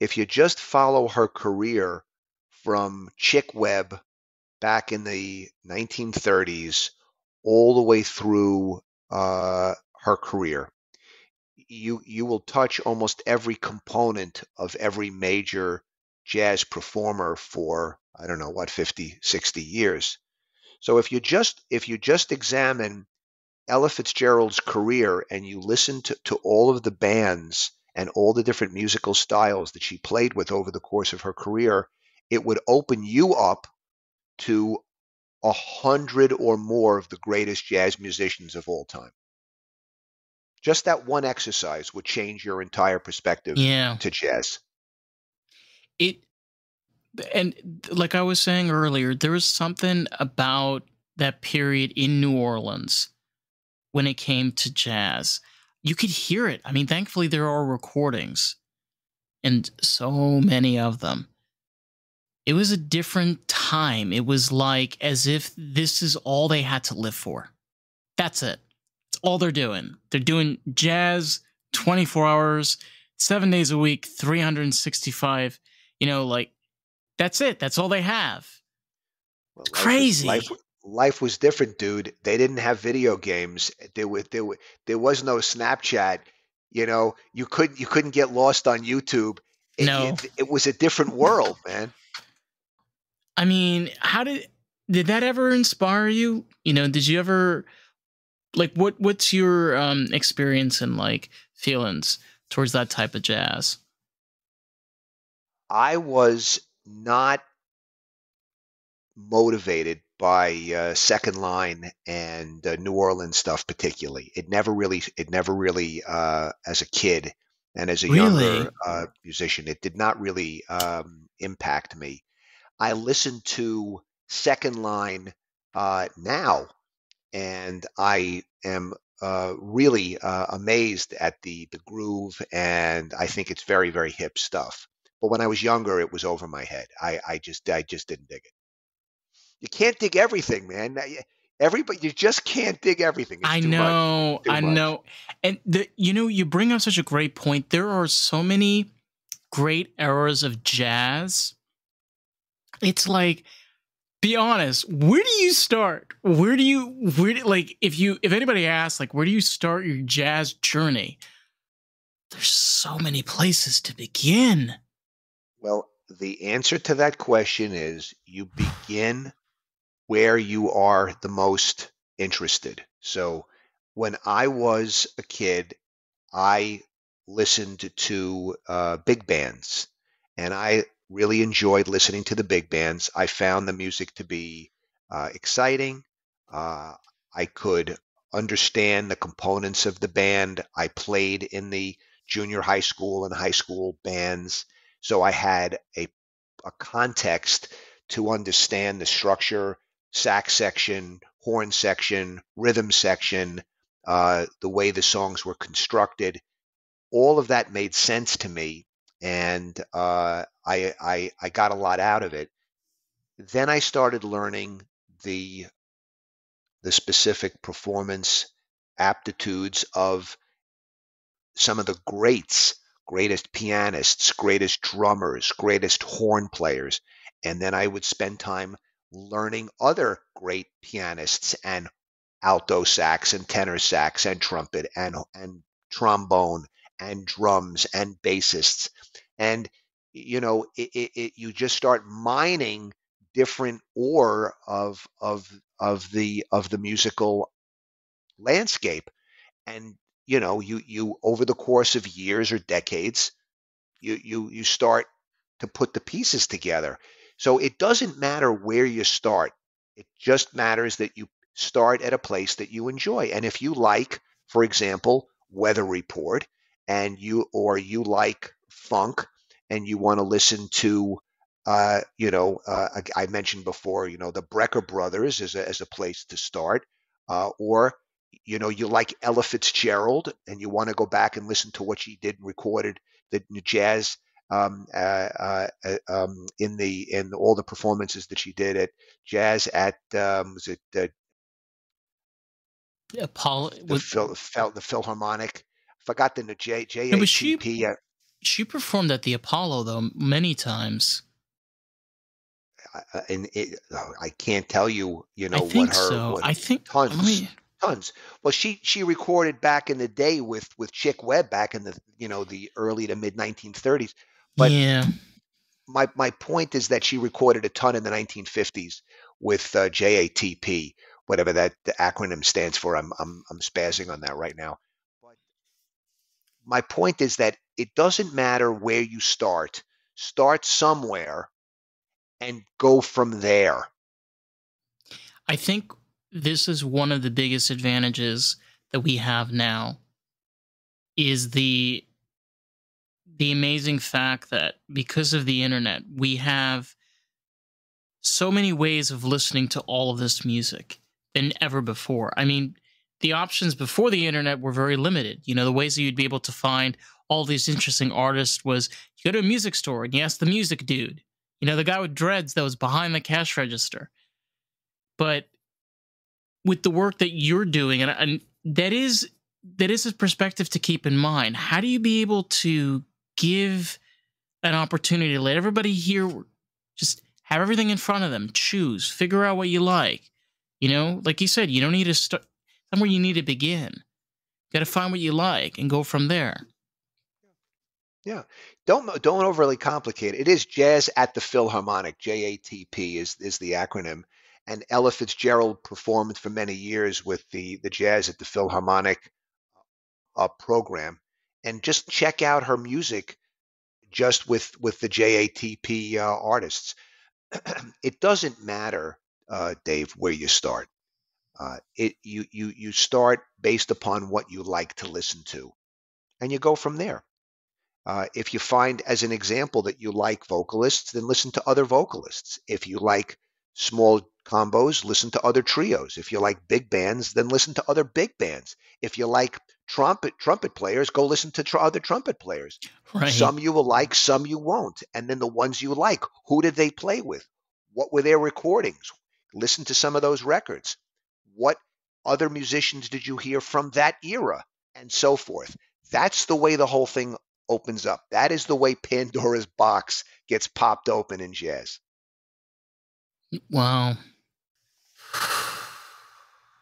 if you just follow her career from Chick Webb back in the 1930s all the way through uh, her career. You you will touch almost every component of every major jazz performer for I don't know what 50 60 years. So if you just if you just examine Ella Fitzgerald's career and you listen to, to all of the bands and all the different musical styles that she played with over the course of her career, it would open you up to a hundred or more of the greatest jazz musicians of all time. Just that one exercise would change your entire perspective yeah. to jazz. It and like I was saying earlier, there was something about that period in New Orleans when it came to jazz. You could hear it. I mean, thankfully there are recordings and so many of them it was a different time. It was like as if this is all they had to live for. That's it. It's all they're doing. They're doing jazz 24 hours, seven days a week, 365. You know, like that's it. That's all they have. Well, it's crazy. life, life was different, dude. They didn't have video games. There was there, there was no Snapchat. You know, you couldn't you couldn't get lost on YouTube. It, no, it, it was a different world, man. I mean, how did did that ever inspire you? You know, did you ever like what what's your um experience and like feelings towards that type of jazz? I was not motivated by uh, second line and uh, New Orleans stuff particularly. It never really it never really uh, as a kid and as a really? younger uh, musician it did not really um, impact me. I listen to second line uh, now, and I am uh, really uh, amazed at the the groove, and I think it's very very hip stuff. But when I was younger, it was over my head. I, I just I just didn't dig it. You can't dig everything, man. Everybody, you just can't dig everything. It's I know, I much. know, and the you know you bring up such a great point. There are so many great eras of jazz it's like be honest where do you start where do you where do, like if you if anybody asks like where do you start your jazz journey there's so many places to begin well the answer to that question is you begin where you are the most interested so when i was a kid i listened to uh, big bands and i really enjoyed listening to the big bands. I found the music to be uh, exciting. Uh, I could understand the components of the band. I played in the junior high school and high school bands, so I had a, a context to understand the structure, sax section, horn section, rhythm section, uh, the way the songs were constructed. All of that made sense to me, and uh, I, I I got a lot out of it. Then I started learning the the specific performance aptitudes of some of the greats, greatest pianists, greatest drummers, greatest horn players. And then I would spend time learning other great pianists and alto sax and tenor sax and trumpet and and trombone and drums and bassists. And you know it, it, it, you just start mining different ore of of of the of the musical landscape. And you know you you over the course of years or decades you you you start to put the pieces together so it doesn't matter where you start. It just matters that you start at a place that you enjoy. And if you like for example weather report and you or you like funk and you want to listen to uh, you know, uh, I, mentioned before, you know, the Brecker brothers as a, as a place to start, uh, or you know, you like Ella Fitzgerald and you want to go back and listen to what she did and recorded the jazz um, uh, uh, uh, um, in the in all the performances that she did at jazz at um, was it uh, yeah, Paul the, with, Phil, the Philharmonic. Forgot the J J A T P. She, she performed at the Apollo though many times. and it, I can't tell you, you know, I think what her. So. What I think tons. Me, tons. Well, she she recorded back in the day with with Chick Webb back in the you know the early to mid 1930s. But yeah, my my point is that she recorded a ton in the 1950s with uh, JATP, whatever that the acronym stands for. I'm I'm I'm spazzing on that right now. But my point is that it doesn't matter where you start. Start somewhere and go from there. I think this is one of the biggest advantages that we have now is the the amazing fact that because of the internet we have so many ways of listening to all of this music than ever before. I mean, the options before the internet were very limited. You know, the ways that you'd be able to find all these interesting artists was you go to a music store and you ask the music dude, you know, the guy with dreads that was behind the cash register. But with the work that you're doing, and, and that is that is a perspective to keep in mind. How do you be able to give an opportunity to let everybody hear just have everything in front of them, choose, figure out what you like. You know, like you said, you don't need to start somewhere you need to begin. You got to find what you like and go from there. Yeah. Don't don't overly complicate it. It is Jazz at the Philharmonic. JATP is is the acronym. And Ella Fitzgerald performed for many years with the the Jazz at the Philharmonic uh, program. And just check out her music just with with the JATP uh, artists. [clears throat] it doesn't matter, uh, Dave, where you start. Uh, it you you you start based upon what you like to listen to, and you go from there. Uh, if you find, as an example, that you like vocalists, then listen to other vocalists. If you like small combos, listen to other trios. If you like big bands, then listen to other big bands. If you like trumpet trumpet players, go listen to tr- other trumpet players. Right. Some you will like, some you won't. And then the ones you like, who did they play with? What were their recordings? Listen to some of those records. What other musicians did you hear from that era? And so forth. That's the way the whole thing opens up. That is the way Pandora's box gets popped open in jazz. Wow.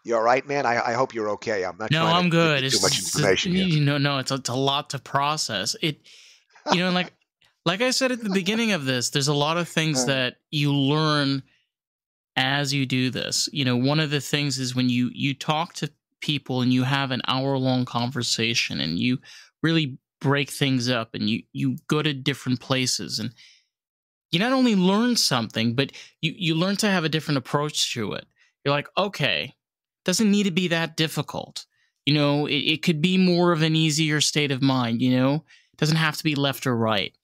You all right, man? I, I hope you're okay. I'm not. No, I'm good. Too much information. You know, no, it's a, it's a lot to process. It, you know, like [laughs] like I said at the beginning of this, there's a lot of things that you learn as you do this. You know, one of the things is when you you talk to people and you have an hour long conversation and you really break things up and you you go to different places and you not only learn something, but you you learn to have a different approach to it. You're like, okay, doesn't need to be that difficult. You know, it, it could be more of an easier state of mind, you know? It doesn't have to be left or right.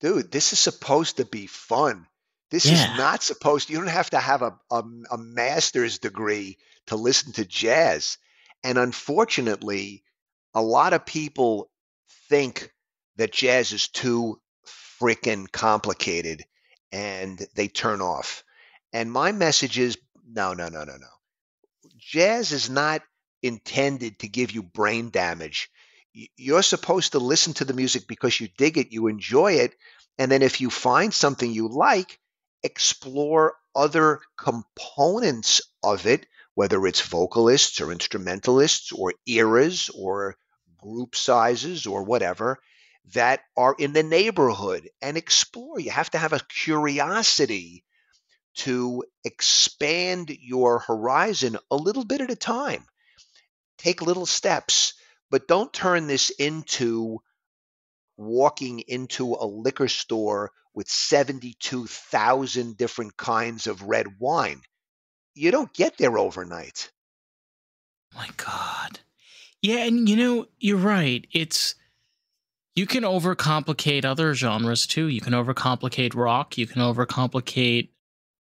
Dude, this is supposed to be fun. This yeah. is not supposed you don't have to have a, a, a master's degree to listen to jazz. And unfortunately, a lot of people think that jazz is too freaking complicated and they turn off. And my message is no, no, no, no, no. Jazz is not intended to give you brain damage. You're supposed to listen to the music because you dig it, you enjoy it. And then if you find something you like, explore other components of it, whether it's vocalists or instrumentalists or eras or group sizes or whatever that are in the neighborhood and explore. You have to have a curiosity to expand your horizon a little bit at a time. Take little steps, but don't turn this into walking into a liquor store with 72,000 different kinds of red wine. You don't get there overnight. My God. Yeah, and you know, you're right. It's you can overcomplicate other genres too. You can overcomplicate rock, you can overcomplicate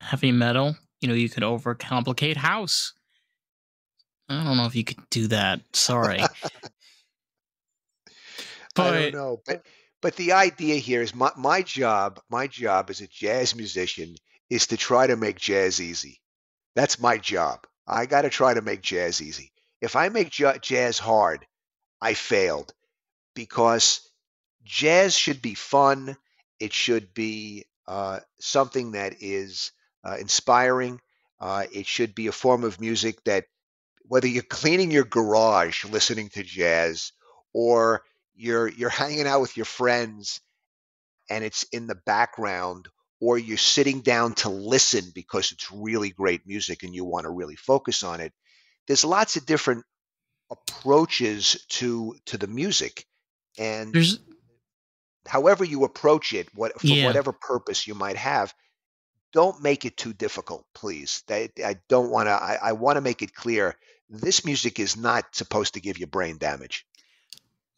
heavy metal. You know, you could overcomplicate house. I don't know if you could do that. Sorry. but, [laughs] I don't know, but but the idea here is my my job. My job as a jazz musician is to try to make jazz easy. That's my job. I got to try to make jazz easy. If I make jazz hard, I failed because jazz should be fun. It should be uh, something that is uh, inspiring. Uh, it should be a form of music that, whether you're cleaning your garage listening to jazz, or you're you're hanging out with your friends and it's in the background, or you're sitting down to listen because it's really great music and you want to really focus on it. There's lots of different approaches to to the music, and There's... however you approach it, what for yeah. whatever purpose you might have, don't make it too difficult, please. I, I don't want to. I, I want to make it clear. This music is not supposed to give you brain damage.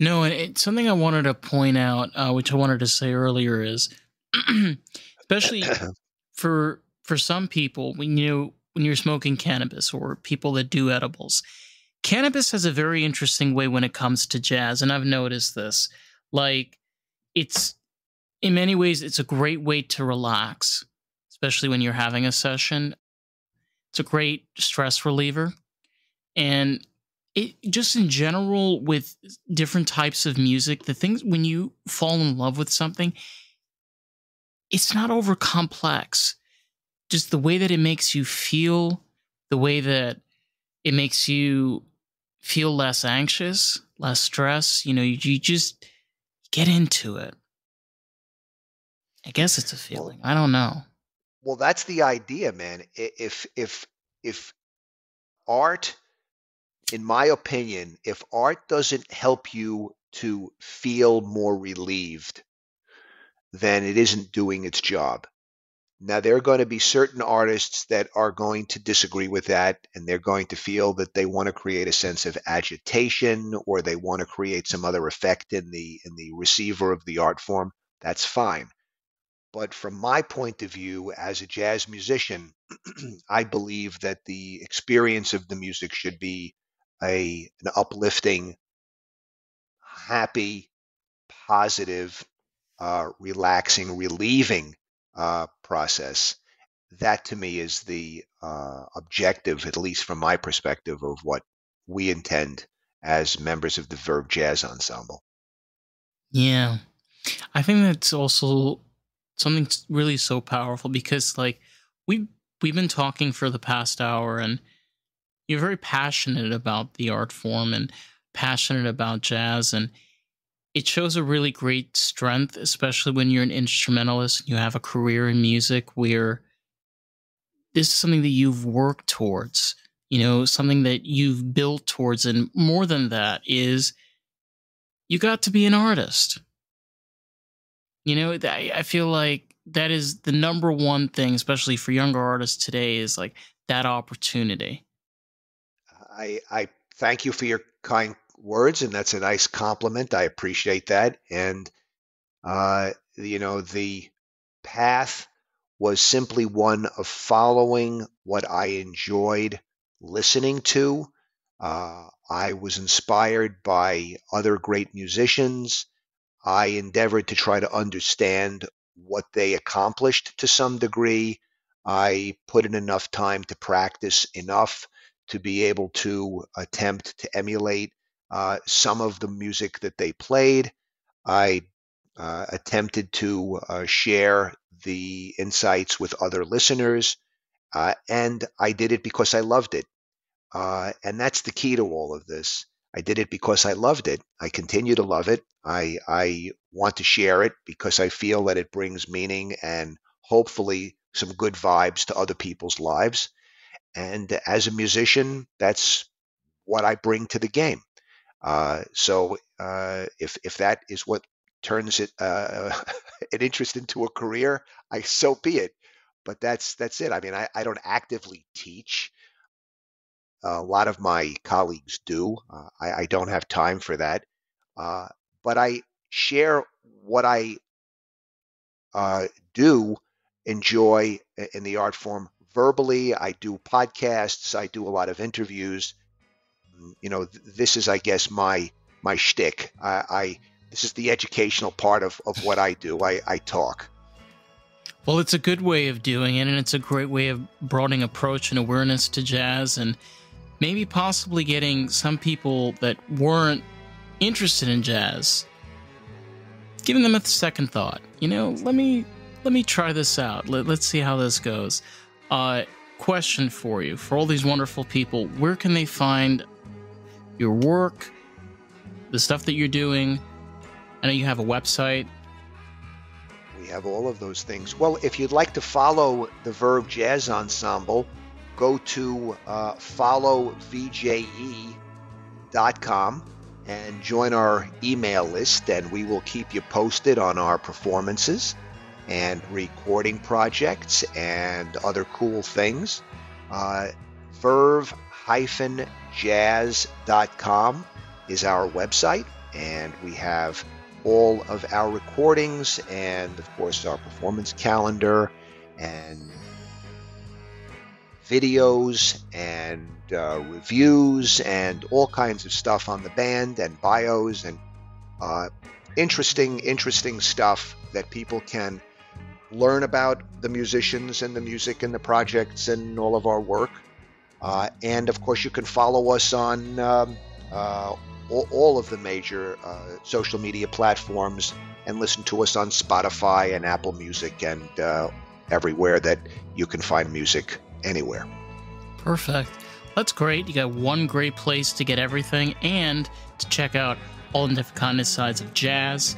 No, and it's something I wanted to point out, uh, which I wanted to say earlier is, [clears throat] especially [coughs] for for some people, when you know when you're smoking cannabis or people that do edibles, cannabis has a very interesting way when it comes to jazz, and I've noticed this. Like, it's in many ways, it's a great way to relax especially when you're having a session. It's a great stress reliever. And it just in general with different types of music, the things when you fall in love with something, it's not over complex. Just the way that it makes you feel, the way that it makes you feel less anxious, less stress, you know, you, you just get into it. I guess it's a feeling. I don't know. Well, that's the idea, man. If if if art, in my opinion, if art doesn't help you to feel more relieved, then it isn't doing its job. Now, there are going to be certain artists that are going to disagree with that, and they're going to feel that they want to create a sense of agitation or they want to create some other effect in the in the receiver of the art form. That's fine. But from my point of view as a jazz musician, [clears throat] I believe that the experience of the music should be a an uplifting, happy, positive, uh, relaxing, relieving uh, process. That to me is the uh, objective, at least from my perspective, of what we intend as members of the Verve Jazz Ensemble. Yeah, I think that's also something really so powerful because like we we've been talking for the past hour and you're very passionate about the art form and passionate about jazz and it shows a really great strength especially when you're an instrumentalist and you have a career in music where this is something that you've worked towards. You know something that you've built towards and more than that is you got to be an artist you know, I, I feel like that is the number one thing, especially for younger artists today, is like that opportunity. I I thank you for your kind words, and that's a nice compliment. I appreciate that. And uh, you know, the path was simply one of following what I enjoyed listening to. Uh, I was inspired by other great musicians. I endeavored to try to understand what they accomplished to some degree. I put in enough time to practice enough to be able to attempt to emulate uh, some of the music that they played. I uh, attempted to uh, share the insights with other listeners, uh, and I did it because I loved it. Uh, and that's the key to all of this. I did it because I loved it. I continue to love it. I, I want to share it because I feel that it brings meaning and hopefully some good vibes to other people's lives. And as a musician, that's what I bring to the game. Uh, so uh, if if that is what turns it uh, [laughs] an interest into a career, I so be it. But that's that's it. I mean, I, I don't actively teach. A lot of my colleagues do. Uh, I, I, don't have time for that. Uh, but I share what I uh, do enjoy in the art form verbally. I do podcasts. I do a lot of interviews. Mm, you know, this is, I guess, my my shtick. I, I this is the educational part of, of what I do. I, I talk. Well, it's a good way of doing it, and it's a great way of broadening approach and awareness to jazz, and maybe possibly getting some people that weren't interested in jazz, giving them a second thought. You know, let me let me try this out. Let, let's see how this goes. Uh, question for you: for all these wonderful people, where can they find your work, the stuff that you're doing? I know you have a website. We have all of those things. Well, if you'd like to follow the Verve Jazz Ensemble, go to uh, followvje.com and join our email list, and we will keep you posted on our performances and recording projects and other cool things. Uh, verve-jazz.com is our website, and we have all of our recordings and, of course, our performance calendar and videos and uh, reviews and all kinds of stuff on the band and bios and uh, interesting, interesting stuff that people can learn about the musicians and the music and the projects and all of our work. Uh, and of course, you can follow us on um, uh, all, all of the major uh, social media platforms and listen to us on Spotify and Apple Music and uh, everywhere that you can find music anywhere. Perfect. That's great. You got one great place to get everything and to check out all the different sides of jazz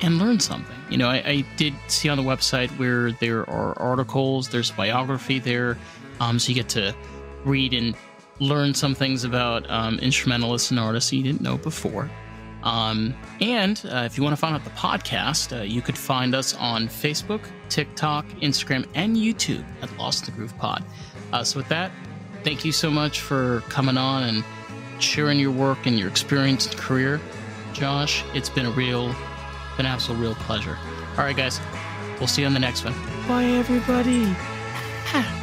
and learn something. You know, I, I, did see on the website where there are articles, there's biography there, um, so you get to read and learn some things about um, instrumentalists and artists you didn't know before. Um, and uh, if you want to find out the podcast, uh, you could find us on Facebook, TikTok, Instagram, and YouTube at Lost in the Groove Pod. Uh, so, with that, thank you so much for coming on and sharing your work and your experience and career. Josh, it's been a real, been an absolute real pleasure. All right, guys, we'll see you on the next one. Bye, everybody. [sighs] Ha,